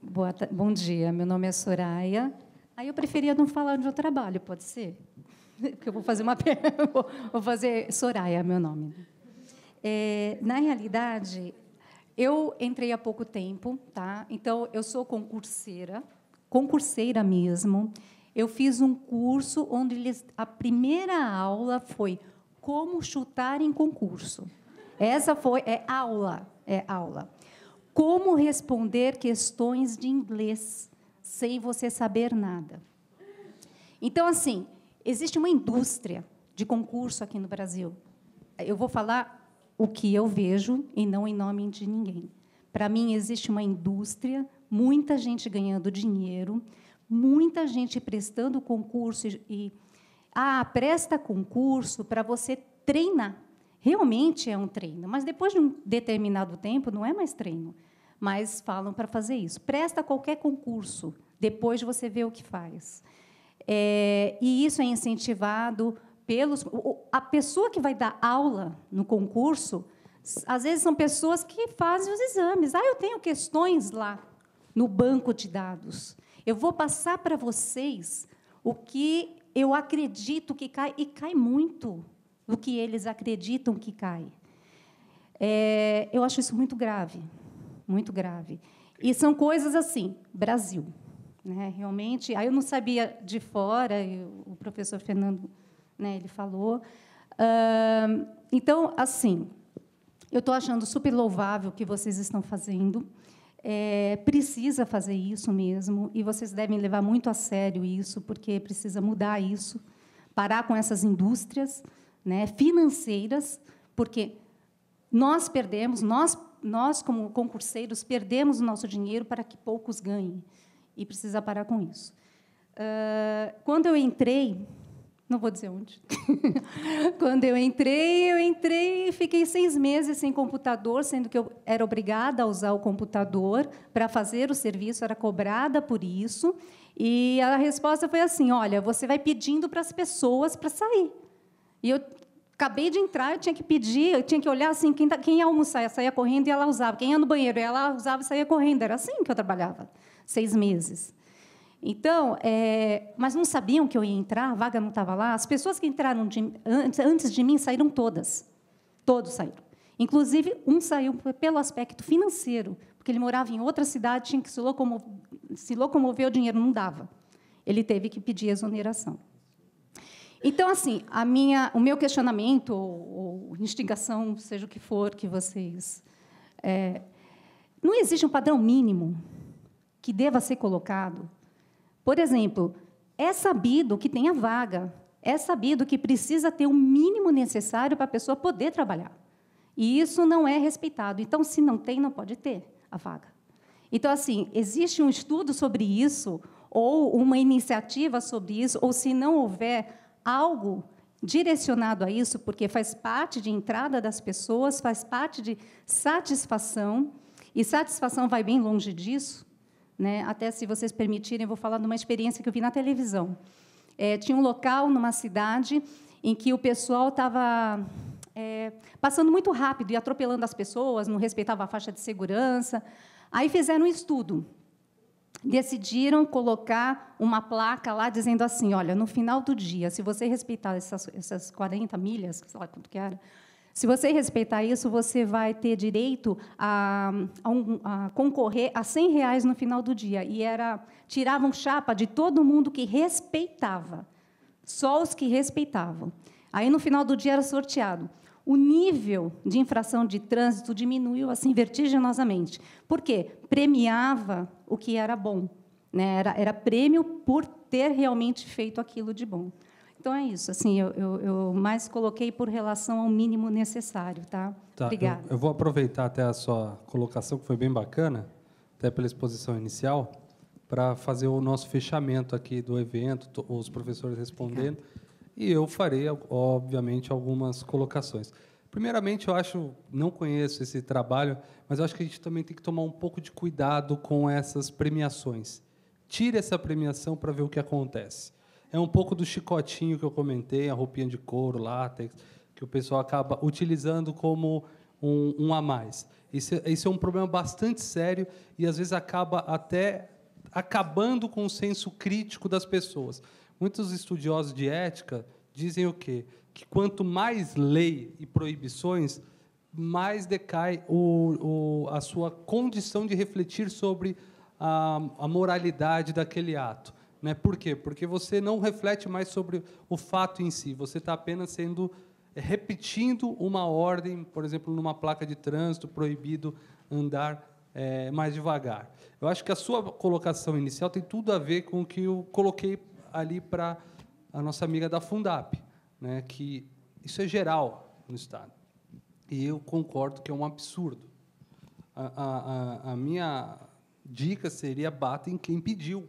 [SPEAKER 10] boa, bom dia. Meu nome é Soraya. Aí eu preferia não falar onde eu trabalho, pode ser? Porque eu vou fazer uma vou fazer Soraya, meu nome. É, na realidade, eu entrei há pouco tempo, tá? Então eu sou concurseira, concurseira mesmo. Eu fiz um curso onde eles, a primeira aula foi como chutar em concurso. Essa foi é aula, é aula. Como responder questões de inglês sem você saber nada. Então, assim, existe uma indústria de concurso aqui no Brasil. Eu vou falar o que eu vejo e não em nome de ninguém. Para mim, existe uma indústria, muita gente ganhando dinheiro, muita gente prestando concurso e. Ah, presta concurso para você treinar. Realmente é um treino, mas depois de um determinado tempo não é mais treino mas falam para fazer isso. Presta qualquer concurso, depois você vê o que faz. É, e isso é incentivado pelos. A pessoa que vai dar aula no concurso, às vezes são pessoas que fazem os exames. Ah, eu tenho questões lá no banco de dados. Eu vou passar para vocês o que eu acredito que cai, e cai muito do que eles acreditam que cai. É, eu acho isso muito grave muito grave. E são coisas assim, Brasil. Né? Realmente, aí eu não sabia de fora, o professor Fernando né, ele falou. Uh, então, assim, eu estou achando super louvável o que vocês estão fazendo. É, precisa fazer isso mesmo, e vocês devem levar muito a sério isso, porque precisa mudar isso, parar com essas indústrias né, financeiras, porque nós perdemos, nós nós, como concurseiros, perdemos o nosso dinheiro para que poucos ganhem. E precisa parar com isso. Uh, quando eu entrei, não vou dizer onde. quando eu entrei, eu entrei e fiquei seis meses sem computador, sendo que eu era obrigada a usar o computador para fazer o serviço, era cobrada por isso. E a resposta foi assim: olha, você vai pedindo para as pessoas para sair. E eu Acabei de entrar, eu tinha que pedir, eu tinha que olhar assim, quem, tá, quem ia almoçar, eu saía correndo e ela usava. Quem ia no banheiro, ela usava e saía correndo. Era assim que eu trabalhava, seis meses. Então, é, mas não sabiam que eu ia entrar, a vaga não estava lá. As pessoas que entraram de, antes, antes de mim saíram todas. Todos saíram. Inclusive, um saiu pelo aspecto financeiro, porque ele morava em outra cidade, tinha que se locomover, se locomover o dinheiro não dava. Ele teve que pedir exoneração. Então, assim, a minha, o meu questionamento, ou, ou instigação, seja o que for que vocês. É, não existe um padrão mínimo que deva ser colocado. Por exemplo, é sabido que tem a vaga, é sabido que precisa ter o mínimo necessário para a pessoa poder trabalhar. E isso não é respeitado. Então, se não tem, não pode ter a vaga. Então, assim, existe um estudo sobre isso, ou uma iniciativa sobre isso, ou se não houver algo direcionado a isso, porque faz parte de entrada das pessoas, faz parte de satisfação, e satisfação vai bem longe disso. Né? Até, se vocês permitirem, eu vou falar de uma experiência que eu vi na televisão. É, tinha um local numa cidade em que o pessoal estava é, passando muito rápido e atropelando as pessoas, não respeitava a faixa de segurança. Aí fizeram um estudo decidiram colocar uma placa lá dizendo assim: olha, no final do dia, se você respeitar essas, essas 40 milhas, sei lá quanto que era, se você respeitar isso, você vai ter direito a, a, um, a, concorrer a 100 reais no final do dia. E era tiravam chapa de todo mundo que respeitava, só os que respeitavam. Aí no final do dia era sorteado o nível de infração de trânsito diminuiu assim vertiginosamente. Por quê? Premiava o que era bom. Né? Era, era prêmio por ter realmente feito aquilo de bom. Então é isso. Assim, eu, eu, eu mais coloquei por relação ao mínimo necessário, tá?
[SPEAKER 1] tá
[SPEAKER 10] Obrigada.
[SPEAKER 1] Eu, eu, vou aproveitar até a sua colocação que foi bem bacana, até pela exposição inicial, para fazer o nosso fechamento aqui do evento, os professores respondendo. Obrigada e eu farei, obviamente, algumas colocações. Primeiramente, eu acho, não conheço esse trabalho, mas eu acho que a gente também tem que tomar um pouco de cuidado com essas premiações. Tire essa premiação para ver o que acontece. É um pouco do chicotinho que eu comentei, a roupinha de couro, látex, que o pessoal acaba utilizando como um, um a mais. Isso, é, isso é um problema bastante sério e, às vezes, acaba até acabando com o senso crítico das pessoas. Muitos estudiosos de ética dizem o quê? Que quanto mais lei e proibições, mais decai o, o, a sua condição de refletir sobre a, a moralidade daquele ato. Né? Por quê? Porque você não reflete mais sobre o fato em si, você está apenas sendo é, repetindo uma ordem, por exemplo, numa placa de trânsito, proibido andar é, mais devagar. Eu acho que a sua colocação inicial tem tudo a ver com o que eu coloquei ali para a nossa amiga da Fundap, né, que isso é geral no Estado. E eu concordo que é um absurdo. A, a, a minha dica seria bata em quem pediu,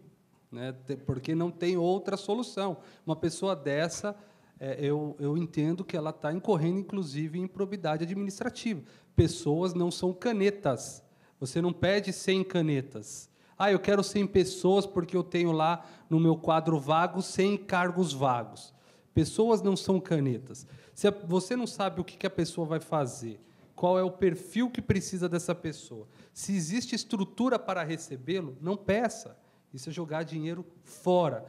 [SPEAKER 1] né, porque não tem outra solução. Uma pessoa dessa, é, eu, eu entendo que ela está incorrendo, inclusive, em improbidade administrativa. Pessoas não são canetas. Você não pede 100 canetas. Ah, eu quero 100 pessoas porque eu tenho lá no meu quadro vago 100 cargos vagos. Pessoas não são canetas. Se você não sabe o que a pessoa vai fazer, qual é o perfil que precisa dessa pessoa, se existe estrutura para recebê-lo, não peça. Isso é jogar dinheiro fora.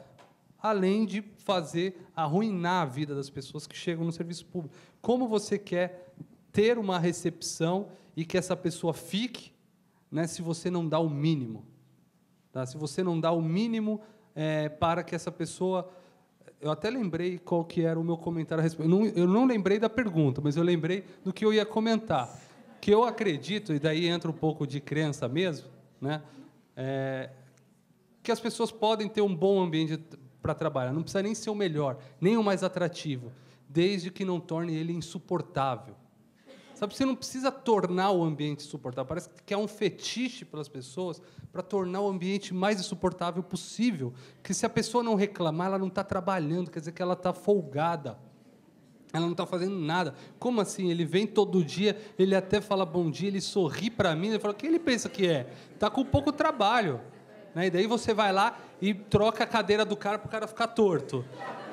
[SPEAKER 1] Além de fazer arruinar a vida das pessoas que chegam no serviço público. Como você quer ter uma recepção e que essa pessoa fique, né, se você não dá o mínimo? Tá? Se você não dá o mínimo é, para que essa pessoa. Eu até lembrei qual que era o meu comentário a respeito. Eu não, eu não lembrei da pergunta, mas eu lembrei do que eu ia comentar. Que eu acredito, e daí entra um pouco de crença mesmo, né? É, que as pessoas podem ter um bom ambiente para trabalhar. Não precisa nem ser o melhor, nem o mais atrativo, desde que não torne ele insuportável. Sabe, você não precisa tornar o ambiente insuportável. Parece que é um fetiche pelas pessoas para tornar o ambiente mais insuportável possível. Porque se a pessoa não reclamar, ela não está trabalhando, quer dizer que ela está folgada. Ela não está fazendo nada. Como assim? Ele vem todo dia, ele até fala bom dia, ele sorri para mim, ele fala: o que ele pensa que é? Está com pouco trabalho. Né? E daí você vai lá e troca a cadeira do cara para o cara ficar torto.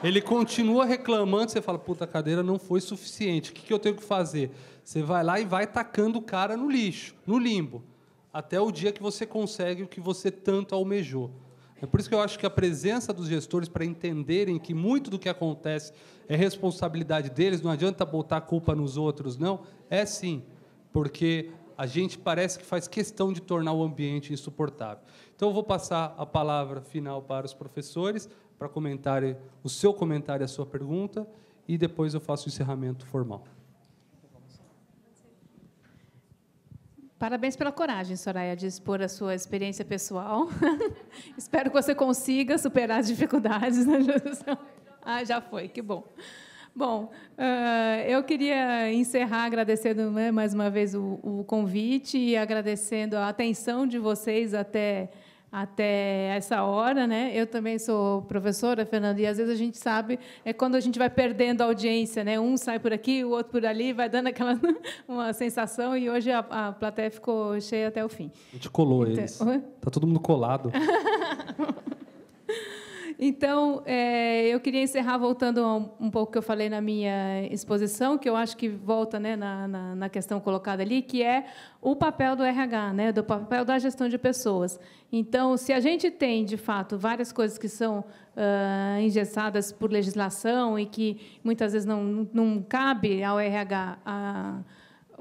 [SPEAKER 1] Ele continua reclamando, você fala: puta, a cadeira não foi suficiente, o que, que eu tenho que fazer? Você vai lá e vai tacando o cara no lixo, no limbo, até o dia que você consegue o que você tanto almejou. É por isso que eu acho que a presença dos gestores para entenderem que muito do que acontece é responsabilidade deles, não adianta botar a culpa nos outros, não. É sim, porque a gente parece que faz questão de tornar o ambiente insuportável. Então, eu vou passar a palavra final para os professores, para comentarem o seu comentário, a sua pergunta, e depois eu faço o encerramento formal.
[SPEAKER 2] Parabéns pela coragem, Soraya, de expor a sua experiência pessoal. Espero que você consiga superar as dificuldades na gestão. Ah, já foi, que bom. Bom, uh, eu queria encerrar agradecendo né, mais uma vez o convite e agradecendo a atenção de vocês até até essa hora, né? Eu também sou professora, Fernanda, e às vezes a gente sabe é quando a gente vai perdendo a audiência, né? Um sai por aqui, o outro por ali, vai dando aquela uma sensação e hoje a, a plateia ficou cheia até o fim.
[SPEAKER 1] A gente colou então, eles. Tá todo mundo colado.
[SPEAKER 2] Então, é, eu queria encerrar voltando um, um pouco que eu falei na minha exposição, que eu acho que volta né, na, na, na, questão colocada ali, que é o papel do RH, né, do papel da gestão de pessoas. Então, se a gente tem, de fato, várias coisas que são uh, engessadas por legislação e que muitas vezes não, não cabe ao RH a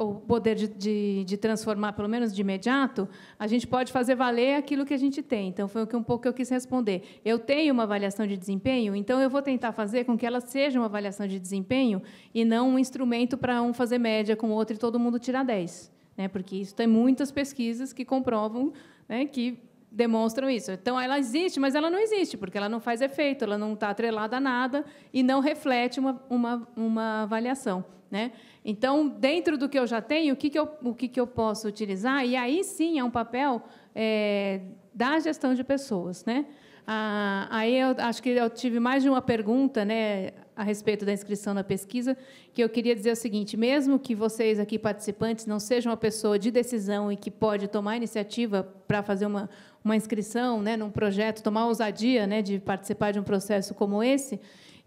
[SPEAKER 2] o poder de, de, de, transformar, pelo menos de imediato, a gente pode fazer valer aquilo que a gente tem. Então, foi um pouco que eu quis responder. Eu tenho uma avaliação de desempenho, então eu vou tentar fazer com que ela seja uma avaliação de desempenho e não um instrumento para um fazer média com o outro e todo mundo tirar 10. Né? Porque isso tem muitas pesquisas que comprovam né, que demonstram isso. Então, ela existe, mas ela não existe, porque ela não faz efeito, ela não está atrelada a nada e não reflete uma, uma, uma avaliação. Né? Então, dentro do que eu já tenho, o que, que, eu, o que, que eu posso utilizar? E aí sim é um papel é, da gestão de pessoas. Né? Ah, aí eu acho que eu tive mais de uma pergunta né, a respeito da inscrição na pesquisa, que eu queria dizer o seguinte: mesmo que vocês aqui participantes não sejam uma pessoa de decisão e que pode tomar iniciativa para fazer uma, uma inscrição né, num projeto, tomar ousadia né, de participar de um processo como esse,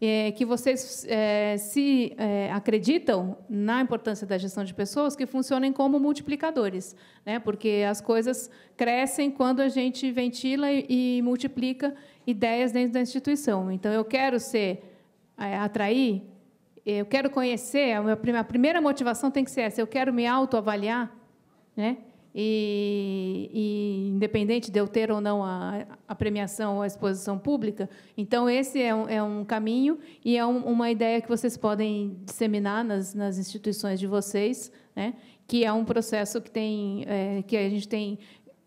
[SPEAKER 2] é, que vocês é, se é, acreditam na importância da gestão de pessoas que funcionem como multiplicadores, né? porque as coisas crescem quando a gente ventila e, e multiplica ideias dentro da instituição. Então, eu quero ser, é, atrair, eu quero conhecer, a, minha, primeira motivação tem que ser essa, eu quero me autoavaliar, né? E, e, independente de eu ter ou não a, a, premiação ou a exposição pública. Então, esse é um, é um caminho e é um, uma ideia que vocês podem disseminar nas, nas instituições de vocês, né? que é um processo que, tem, é, que a gente tem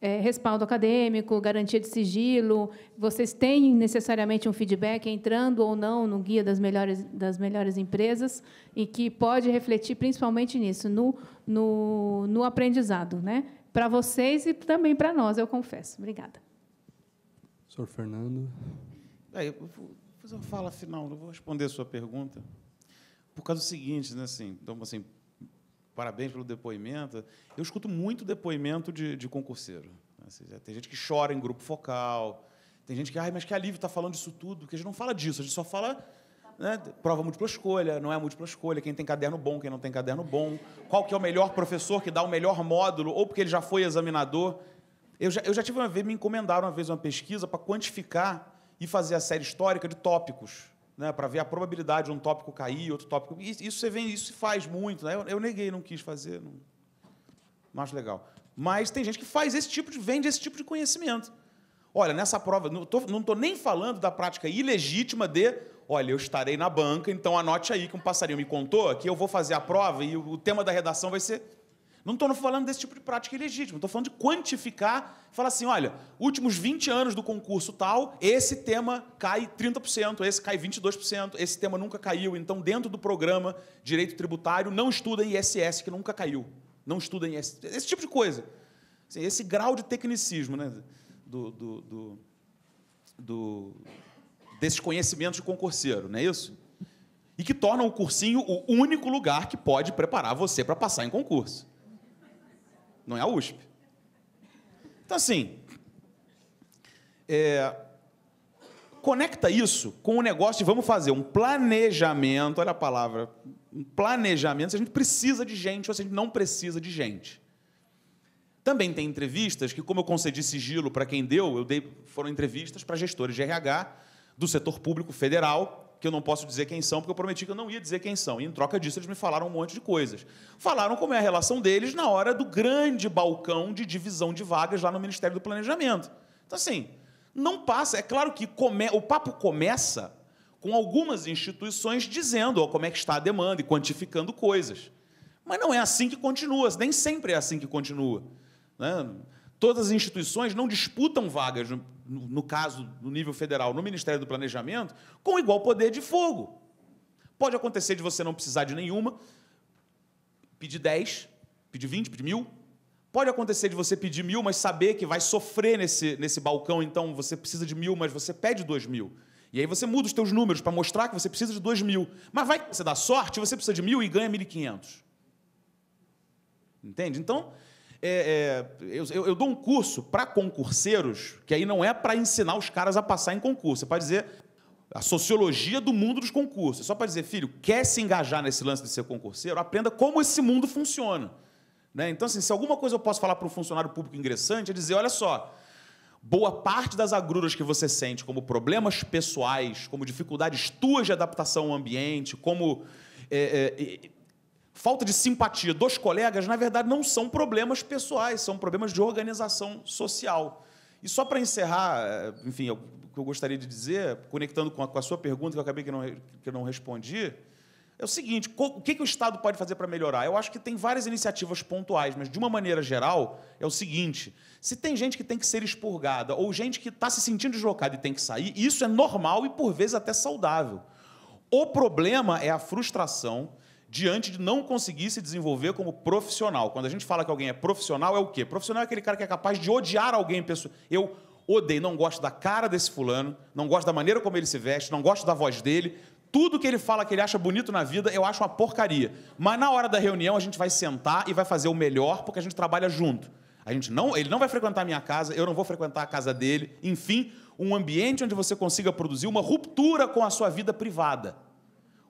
[SPEAKER 2] é, respaldo acadêmico, garantia de sigilo. Vocês têm necessariamente um feedback entrando ou não no guia das melhores, das melhores empresas e que pode refletir principalmente nisso, no, no, no aprendizado. Né? para vocês e também para nós, eu confesso. Obrigada.
[SPEAKER 1] Senhor Fernando.
[SPEAKER 3] É, eu vou fazer uma fala final, não vou responder a sua pergunta. Por causa do seguinte, né, assim, então, assim, parabéns pelo depoimento. Eu escuto muito depoimento de, de concurseiro. Assim, tem gente que chora em grupo focal, tem gente que, ai, mas que alívio está falando disso tudo, porque a gente não fala disso, a gente só fala né? Prova múltipla escolha, não é múltipla escolha, quem tem caderno bom, quem não tem caderno bom, qual que é o melhor professor que dá o melhor módulo, ou porque ele já foi examinador. Eu já, eu já tive uma vez, me encomendaram uma vez uma pesquisa para quantificar e fazer a série histórica de tópicos, né? para ver a probabilidade de um tópico cair, outro tópico. Isso você vê, isso se faz muito. Né? Eu, eu neguei, não quis fazer, não, não acho legal. Mas tem gente que faz esse tipo de, vende esse tipo de conhecimento. Olha, nessa prova, não estou nem falando da prática ilegítima de olha, eu estarei na banca, então anote aí que um passarinho me contou que eu vou fazer a prova e o tema da redação vai ser. Não estou falando desse tipo de prática ilegítima, estou falando de quantificar, falar assim, olha, últimos 20 anos do concurso tal, esse tema cai 30%, esse cai 22%, esse tema nunca caiu, então dentro do programa Direito Tributário não estuda ISS, que nunca caiu. Não estuda ISS. Esse tipo de coisa. Assim, esse grau de tecnicismo né, do, do, do, do desses conhecimentos de concurseiro, não é isso? E que tornam o cursinho o único lugar que pode preparar você para passar em concurso. Não é a USP. Então, assim, é, conecta isso com o negócio de vamos fazer um planejamento, olha a palavra, um planejamento, se a gente precisa de gente ou se a gente não precisa de gente. Também tem entrevistas que, como eu concedi sigilo para quem deu, eu dei, foram entrevistas para gestores de RH do setor público federal, que eu não posso dizer quem são, porque eu prometi que eu não ia dizer quem são. E, em troca disso, eles me falaram um monte de coisas. Falaram como é a relação deles na hora do grande balcão de divisão de vagas lá no Ministério do Planejamento. Então, assim, não passa. É claro que come, o papo começa com algumas instituições dizendo ó, como é que está a demanda e quantificando coisas. Mas não é assim que continua, nem sempre é assim que continua. Né? Todas as instituições não disputam vagas, no, no caso, no nível federal, no Ministério do Planejamento, com igual poder de fogo. Pode acontecer de você não precisar de nenhuma, pedir 10, pedir 20, pedir mil. Pode acontecer de você pedir mil, mas saber que vai sofrer nesse, nesse balcão, então você precisa de mil, mas você pede dois mil. E aí você muda os seus números para mostrar que você precisa de dois mil. Mas vai que você dá sorte, você precisa de mil e ganha 1.500. Entende? Então, é, é, eu, eu, dou um curso para concurseiros, que aí não é para ensinar os caras a passar em concurso, é para dizer a sociologia do mundo dos concursos. É só para dizer, filho, quer se engajar nesse lance de ser concurseiro, aprenda como esse mundo funciona. Né? Então, assim, se alguma coisa eu posso falar para um funcionário público ingressante, é dizer, olha só, boa parte das agruras que você sente como problemas pessoais, como dificuldades tuas de adaptação ao ambiente, como é, é, falta de simpatia dos colegas, na verdade, não são problemas pessoais, são problemas de organização social. E só para encerrar, eh, enfim, o que eu gostaria de dizer, conectando com a, com a, sua pergunta, que eu acabei que não, que não respondi, é o seguinte: o que, que o Estado pode fazer para melhorar? Eu acho que tem várias iniciativas pontuais, mas de uma maneira geral, é o seguinte: se tem gente que tem que ser expurgada, ou gente que está se sentindo deslocada e tem que sair, isso é normal e, por vezes, até saudável. O problema é a frustração diante de não conseguir se desenvolver como profissional. Quando a gente fala que alguém é profissional, é o quê? Profissional é aquele cara que é capaz de odiar alguém. Eu odeio, não gosto da cara desse fulano, não gosto da maneira como ele se veste, não gosto da voz dele. Tudo que ele fala que ele acha bonito na vida, eu acho uma porcaria. Mas na hora da reunião a gente vai sentar e vai fazer o melhor porque a gente trabalha junto. A gente não, ele não vai frequentar a minha casa, eu não vou frequentar a casa dele. Enfim, um ambiente onde você consiga produzir uma ruptura com a sua vida privada.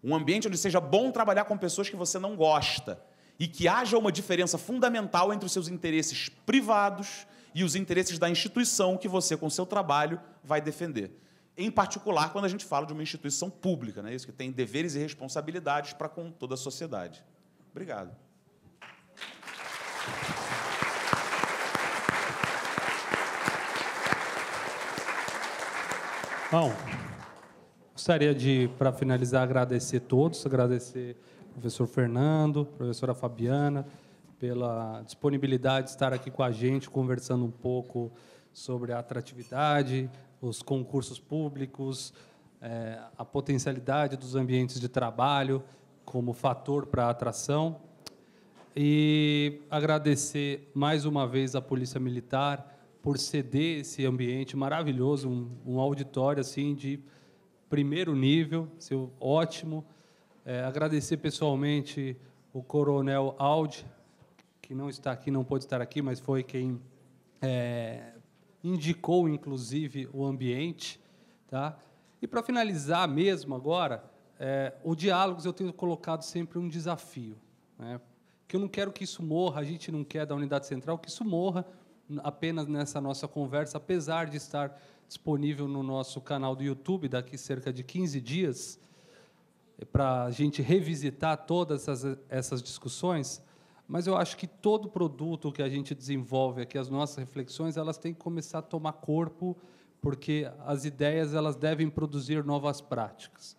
[SPEAKER 3] Um ambiente onde seja bom trabalhar com pessoas que você não gosta e que haja uma diferença fundamental entre os seus interesses privados e os interesses da instituição que você, com seu trabalho, vai defender. Em particular, quando a gente fala de uma instituição pública, né? isso que tem deveres e responsabilidades para com toda a sociedade. Obrigado.
[SPEAKER 1] Bom, Gostaria de, para finalizar, agradecer todos, agradecer ao professor Fernando, professora Fabiana, pela disponibilidade de estar aqui com a gente, conversando um pouco sobre a atratividade, os concursos públicos, é, a potencialidade dos ambientes de trabalho como fator para a atração. E agradecer mais uma vez à Polícia Militar por ceder esse ambiente maravilhoso, um, um auditório assim de primeiro nível, seu ótimo. É, agradecer pessoalmente o Coronel Aldi, que não está aqui, não pôde estar aqui, mas foi quem é, indicou, inclusive, o ambiente. Tá? E para finalizar mesmo agora, é, o Diálogos eu tenho colocado sempre um desafio. Né? Que eu não quero que isso morra, a gente não quer da unidade central que isso morra apenas nessa nossa conversa, apesar de estar disponível no nosso canal do YouTube daqui cerca de 15 dias, para a gente revisitar todas essas, essas discussões. Mas eu acho que todo produto que a gente desenvolve aqui, as nossas reflexões, elas têm que começar a tomar corpo, porque as ideias elas devem produzir novas práticas.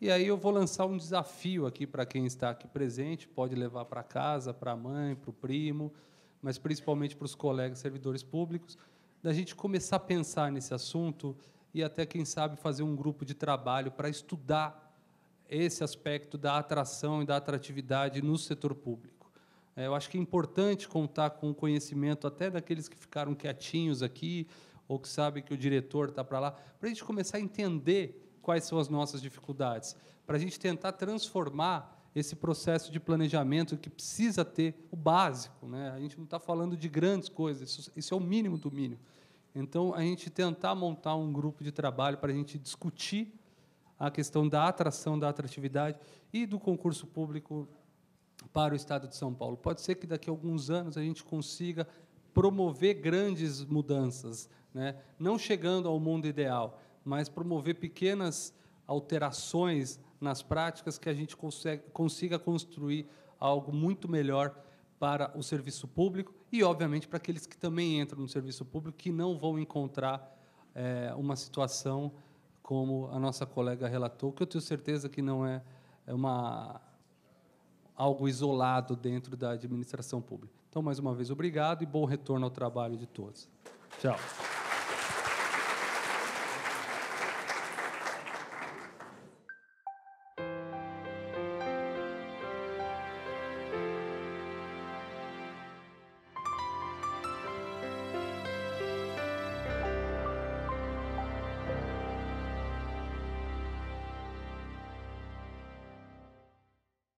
[SPEAKER 1] E aí eu vou lançar um desafio aqui para quem está aqui presente, pode levar para casa, para a mãe, para o primo, mas principalmente para os colegas servidores públicos, da gente começar a pensar nesse assunto e até, quem sabe, fazer um grupo de trabalho para estudar esse aspecto da atração e da atratividade no setor público. É, eu acho que é importante contar com o conhecimento até daqueles que ficaram quietinhos aqui, ou que sabem que o diretor está para lá, para a gente começar a entender quais são as nossas dificuldades, para a gente tentar transformar esse processo de planejamento que precisa ter o básico. Né? A gente não está falando de grandes coisas, isso, isso, é o mínimo do mínimo. Então, a gente tentar montar um grupo de trabalho para a gente discutir a questão da atração, da atratividade e do concurso público para o Estado de São Paulo. Pode ser que daqui a alguns anos a gente consiga promover grandes mudanças, né? não chegando ao mundo ideal, mas promover pequenas alterações nas práticas que a gente consegue, consiga construir algo muito melhor para o serviço público e, obviamente, para aqueles que também entram no serviço público que não vão encontrar é, uma situação como a nossa colega relatou, que eu tenho certeza que não é, é uma algo isolado dentro da administração pública. Então, mais uma vez, obrigado e bom retorno ao trabalho de todos. Tchau.